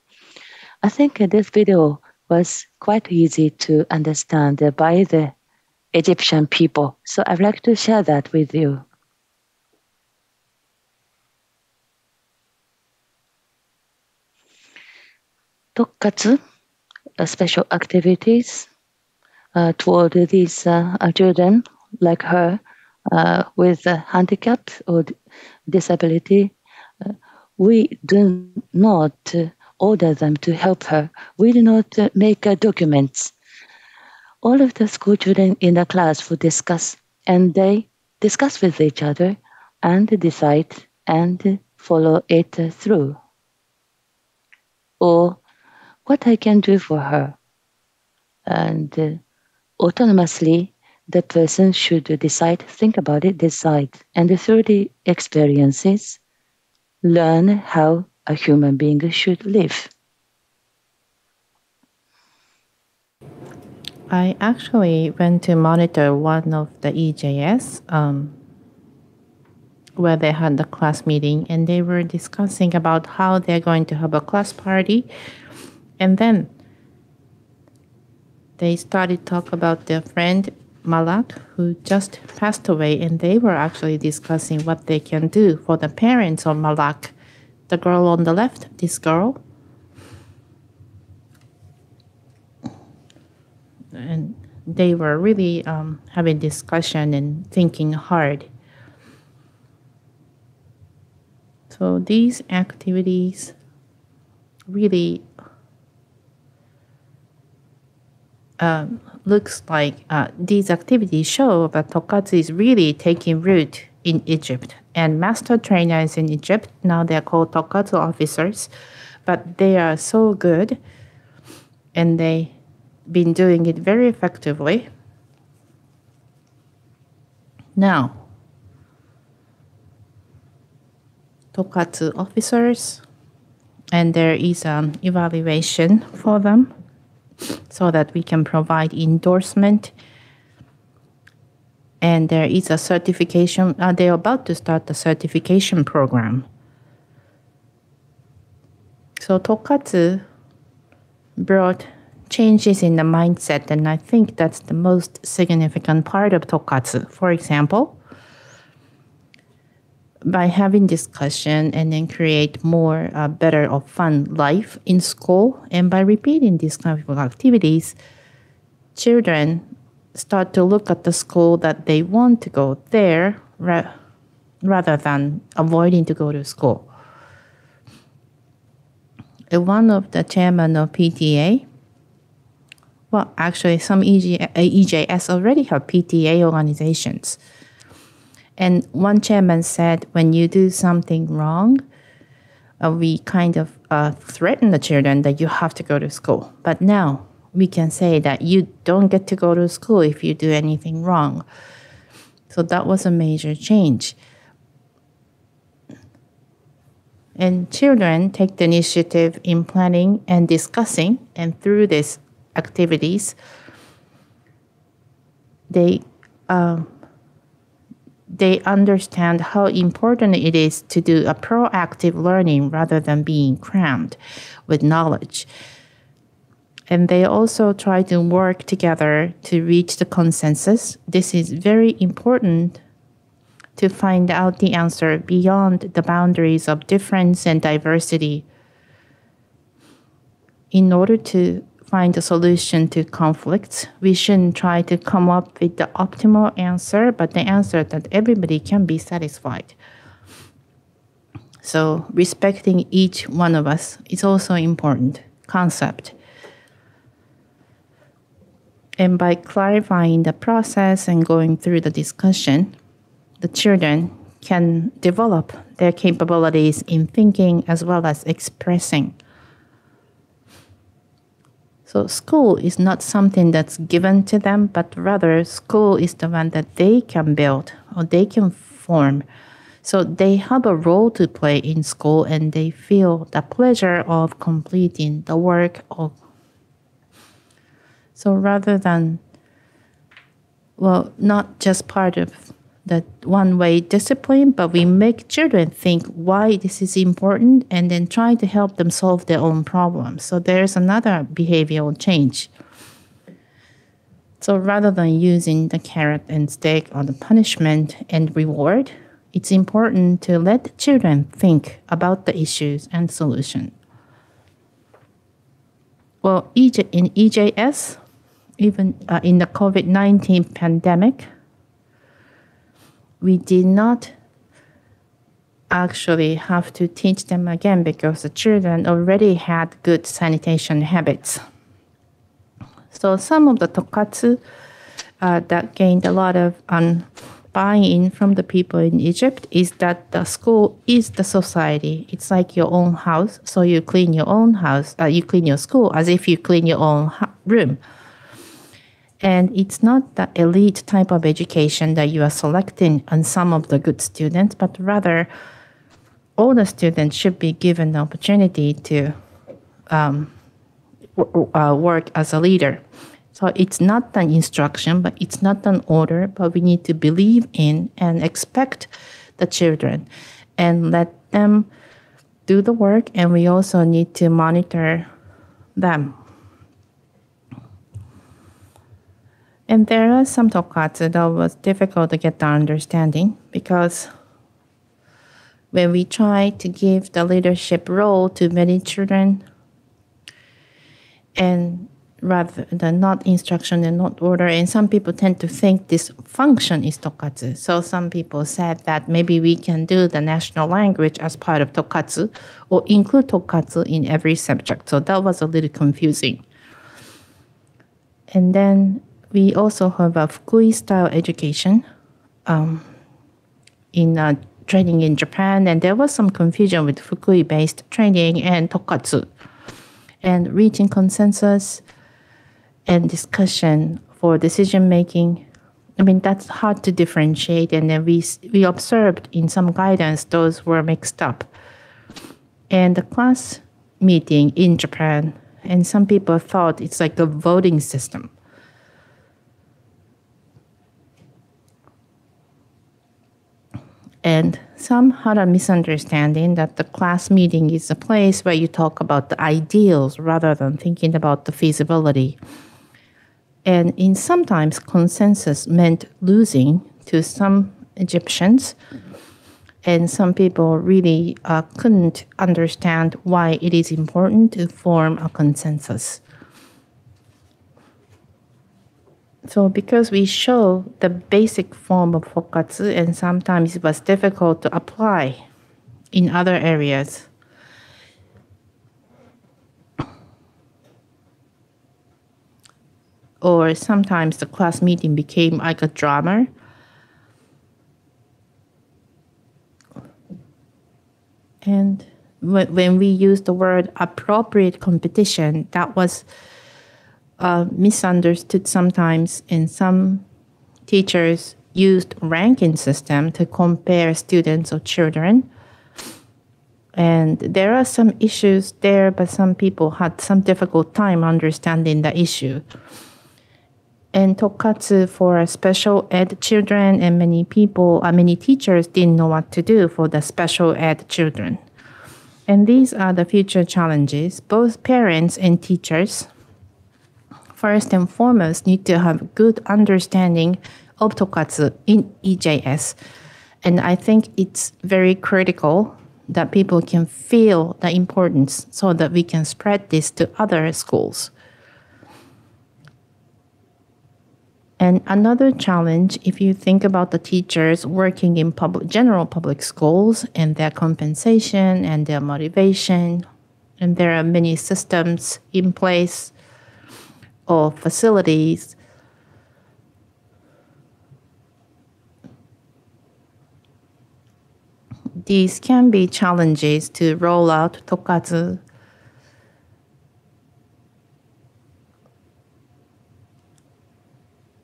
I think this video was quite easy to understand by the Egyptian people. So I'd like to share that with you. Tokkatsu, uh, special activities uh, toward these uh, children like her uh, with a handicap or disability. Uh, we do not uh, order them to help her. We do not uh, make uh, documents. All of the school children in the class will discuss, and they discuss with each other and decide and follow it through. Or what I can do for her. And uh, autonomously, the person should decide, think about it, decide, and through the experiences, learn how a human being should live. I actually went to monitor one of the EJS um, where they had the class meeting and they were discussing about how they're going to have a class party. And then they started talk about their friend Malak, who just passed away, and they were actually discussing what they can do for the parents of Malak. The girl on the left, this girl. And they were really um, having discussion and thinking hard. So these activities really um, looks like uh, these activities show that Tokkatsu is really taking root in Egypt. And master trainers in Egypt, now they're called Tokkatsu officers, but they are so good and they've been doing it very effectively. Now, Tokkatsu officers, and there is an evaluation for them so that we can provide endorsement. And there is a certification, uh, they're about to start the certification program. So Tokkatsu brought changes in the mindset, and I think that's the most significant part of Tokkatsu. For example, by having discussion and then create more uh, better or fun life in school and by repeating these kind of activities children start to look at the school that they want to go there ra- rather than avoiding to go to school one of the chairman of pta well actually some EJ, ejs already have pta organizations and one chairman said, when you do something wrong, uh, we kind of uh, threaten the children that you have to go to school. But now we can say that you don't get to go to school if you do anything wrong. So that was a major change. And children take the initiative in planning and discussing, and through these activities, they uh, they understand how important it is to do a proactive learning rather than being crammed with knowledge. And they also try to work together to reach the consensus. This is very important to find out the answer beyond the boundaries of difference and diversity in order to find a solution to conflicts. We shouldn't try to come up with the optimal answer, but the answer that everybody can be satisfied. So respecting each one of us is also important concept. And by clarifying the process and going through the discussion, the children can develop their capabilities in thinking as well as expressing. So, school is not something that's given to them, but rather, school is the one that they can build or they can form. So, they have a role to play in school and they feel the pleasure of completing the work of. So, rather than, well, not just part of that one way discipline, but we make children think why this is important and then try to help them solve their own problems. So there's another behavioral change. So rather than using the carrot and stick or the punishment and reward, it's important to let children think about the issues and solution. Well, in EJS, even uh, in the COVID 19 pandemic, we did not actually have to teach them again because the children already had good sanitation habits. So some of the tokkatsu uh, that gained a lot of um, buy-in from the people in Egypt is that the school is the society. It's like your own house, so you clean your own house. Uh, you clean your school as if you clean your own room. And it's not the elite type of education that you are selecting on some of the good students, but rather all the students should be given the opportunity to um, uh, work as a leader. So it's not an instruction, but it's not an order, but we need to believe in and expect the children and let them do the work. And we also need to monitor them And there are some tokkatsu that was difficult to get the understanding because when we try to give the leadership role to many children and rather than not instruction and not order and some people tend to think this function is tokkatsu. so some people said that maybe we can do the national language as part of tokkatsu or include tokkatsu in every subject so that was a little confusing and then we also have a Fukui style education um, in uh, training in Japan, and there was some confusion with Fukui based training and tokkatsu. And reaching consensus and discussion for decision making. I mean, that's hard to differentiate, and then we, we observed in some guidance those were mixed up. And the class meeting in Japan, and some people thought it's like a voting system And some had a misunderstanding that the class meeting is a place where you talk about the ideals rather than thinking about the feasibility. And in sometimes consensus meant losing to some Egyptians. And some people really uh, couldn't understand why it is important to form a consensus. So because we show the basic form of tokkatsu and sometimes it was difficult to apply in other areas. Or sometimes the class meeting became like a drama. And when we use the word appropriate competition, that was uh, misunderstood sometimes, and some teachers used ranking system to compare students or children. And there are some issues there, but some people had some difficult time understanding the issue. And tokkatsu for special ed children and many people, uh, many teachers didn't know what to do for the special ed children. And these are the future challenges. Both parents and teachers first and foremost need to have good understanding of Tokkatsu in EJS. And I think it's very critical that people can feel the importance so that we can spread this to other schools. And another challenge, if you think about the teachers working in public, general public schools and their compensation and their motivation, and there are many systems in place or facilities these can be challenges to roll out tokkatsu.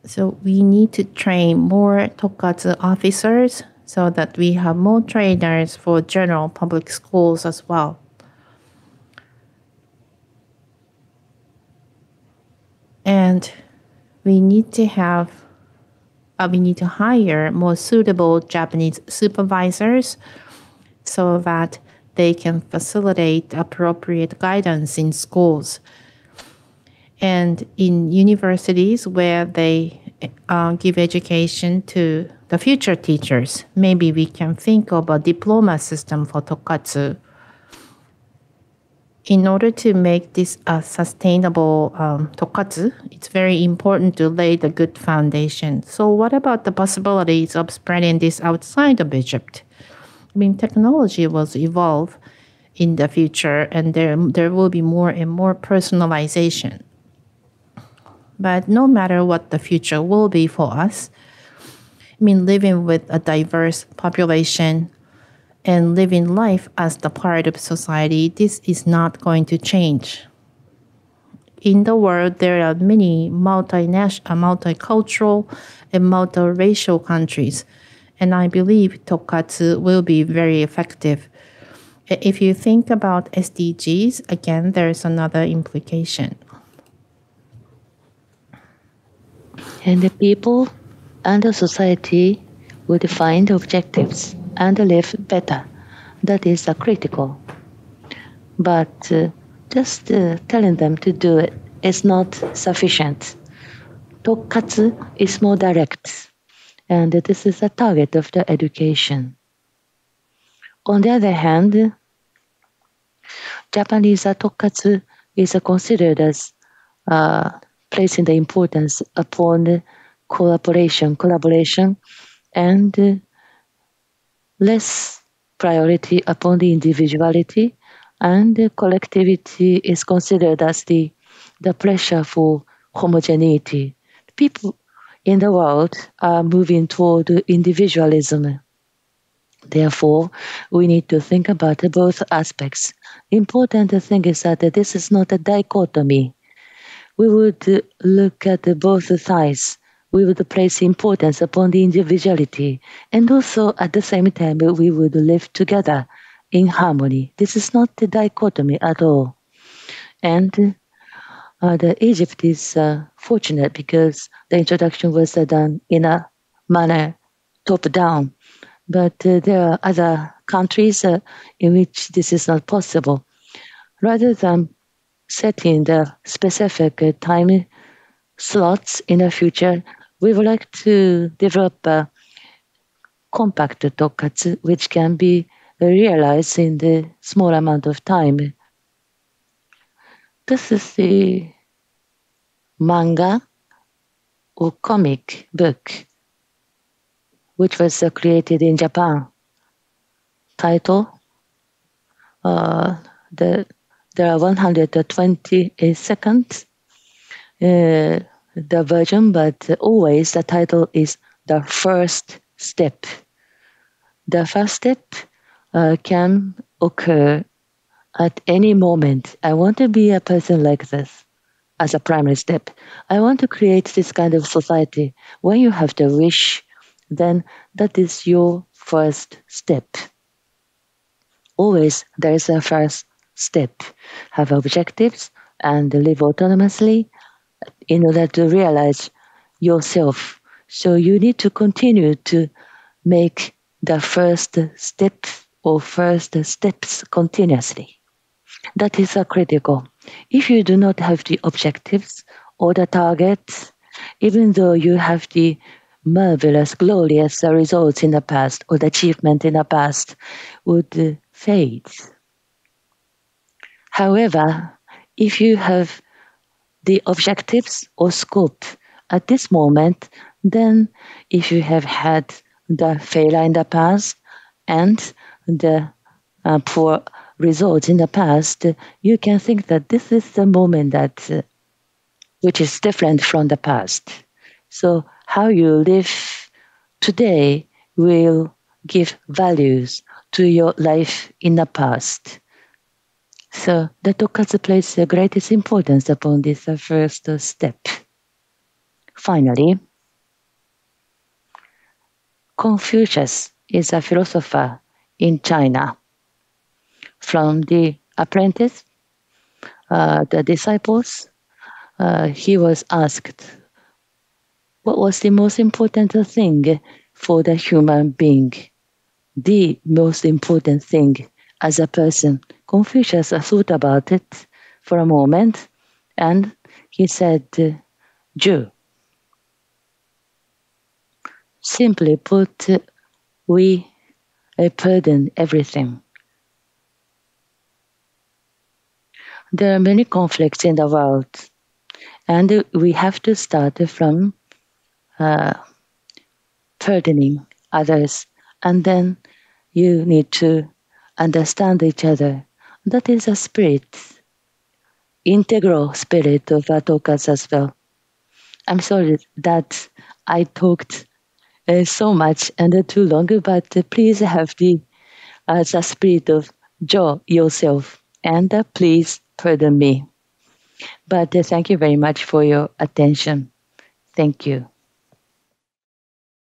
So we need to train more tokkatsu officers so that we have more trainers for general public schools as well. And we need to have uh, we need to hire more suitable Japanese supervisors so that they can facilitate appropriate guidance in schools. And in universities where they uh, give education to the future teachers, maybe we can think of a diploma system for Tokkatsu in order to make this a sustainable um, tokkatsu, it's very important to lay the good foundation. So, what about the possibilities of spreading this outside of Egypt? I mean, technology will evolve in the future, and there there will be more and more personalization. But no matter what the future will be for us, I mean, living with a diverse population and living life as the part of society, this is not going to change. In the world, there are many multinational, uh, multicultural and multiracial countries, and I believe Tokkatsu will be very effective. If you think about SDGs, again, there's another implication. And the people and the society would find objectives and live better. That is uh, critical. But uh, just uh, telling them to do it is not sufficient. Tokkatsu is more direct, and this is a target of the education. On the other hand, Japanese Tokkatsu is considered as uh, placing the importance upon collaboration, collaboration, and less priority upon the individuality and the collectivity is considered as the, the pressure for homogeneity. People in the world are moving toward individualism. Therefore, we need to think about both aspects. Important thing is that this is not a dichotomy. We would look at both sides we would place importance upon the individuality and also at the same time we would live together in harmony. This is not a dichotomy at all. And uh, the Egypt is uh, fortunate because the introduction was uh, done in a manner top down. But uh, there are other countries uh, in which this is not possible. Rather than setting the specific uh, time slots in the future, we would like to develop a compact tokkatsu which can be realized in the small amount of time. This is the manga or comic book which was uh, created in Japan. Title uh, the, there are 120 seconds. Uh, the version, but always the title is The First Step. The first step uh, can occur at any moment. I want to be a person like this as a primary step. I want to create this kind of society. When you have the wish, then that is your first step. Always there is a first step. Have objectives and live autonomously in order to realize yourself. So you need to continue to make the first step or first steps continuously. That is a critical. If you do not have the objectives or the targets, even though you have the marvelous, glorious results in the past or the achievement in the past would fade. However, if you have the objectives or scope at this moment, then if you have had the failure in the past and the uh, poor results in the past, you can think that this is the moment that uh, which is different from the past. So how you live today will give values to your life in the past. So the Tokkatsu places the greatest importance upon this first step. Finally, Confucius is a philosopher in China. From the apprentice, uh, the disciples, uh, he was asked, what was the most important thing for the human being? The most important thing as a person. Confucius thought about it for a moment and he said, Jew. Simply put, we pardon everything. There are many conflicts in the world, and we have to start from uh, pardoning others, and then you need to understand each other. That is a spirit, integral spirit of Atokas as well. I'm sorry that I talked uh, so much and uh, too long, but uh, please have the, uh, the spirit of joy yourself and uh, please pardon me. But uh, thank you very much for your attention. Thank you.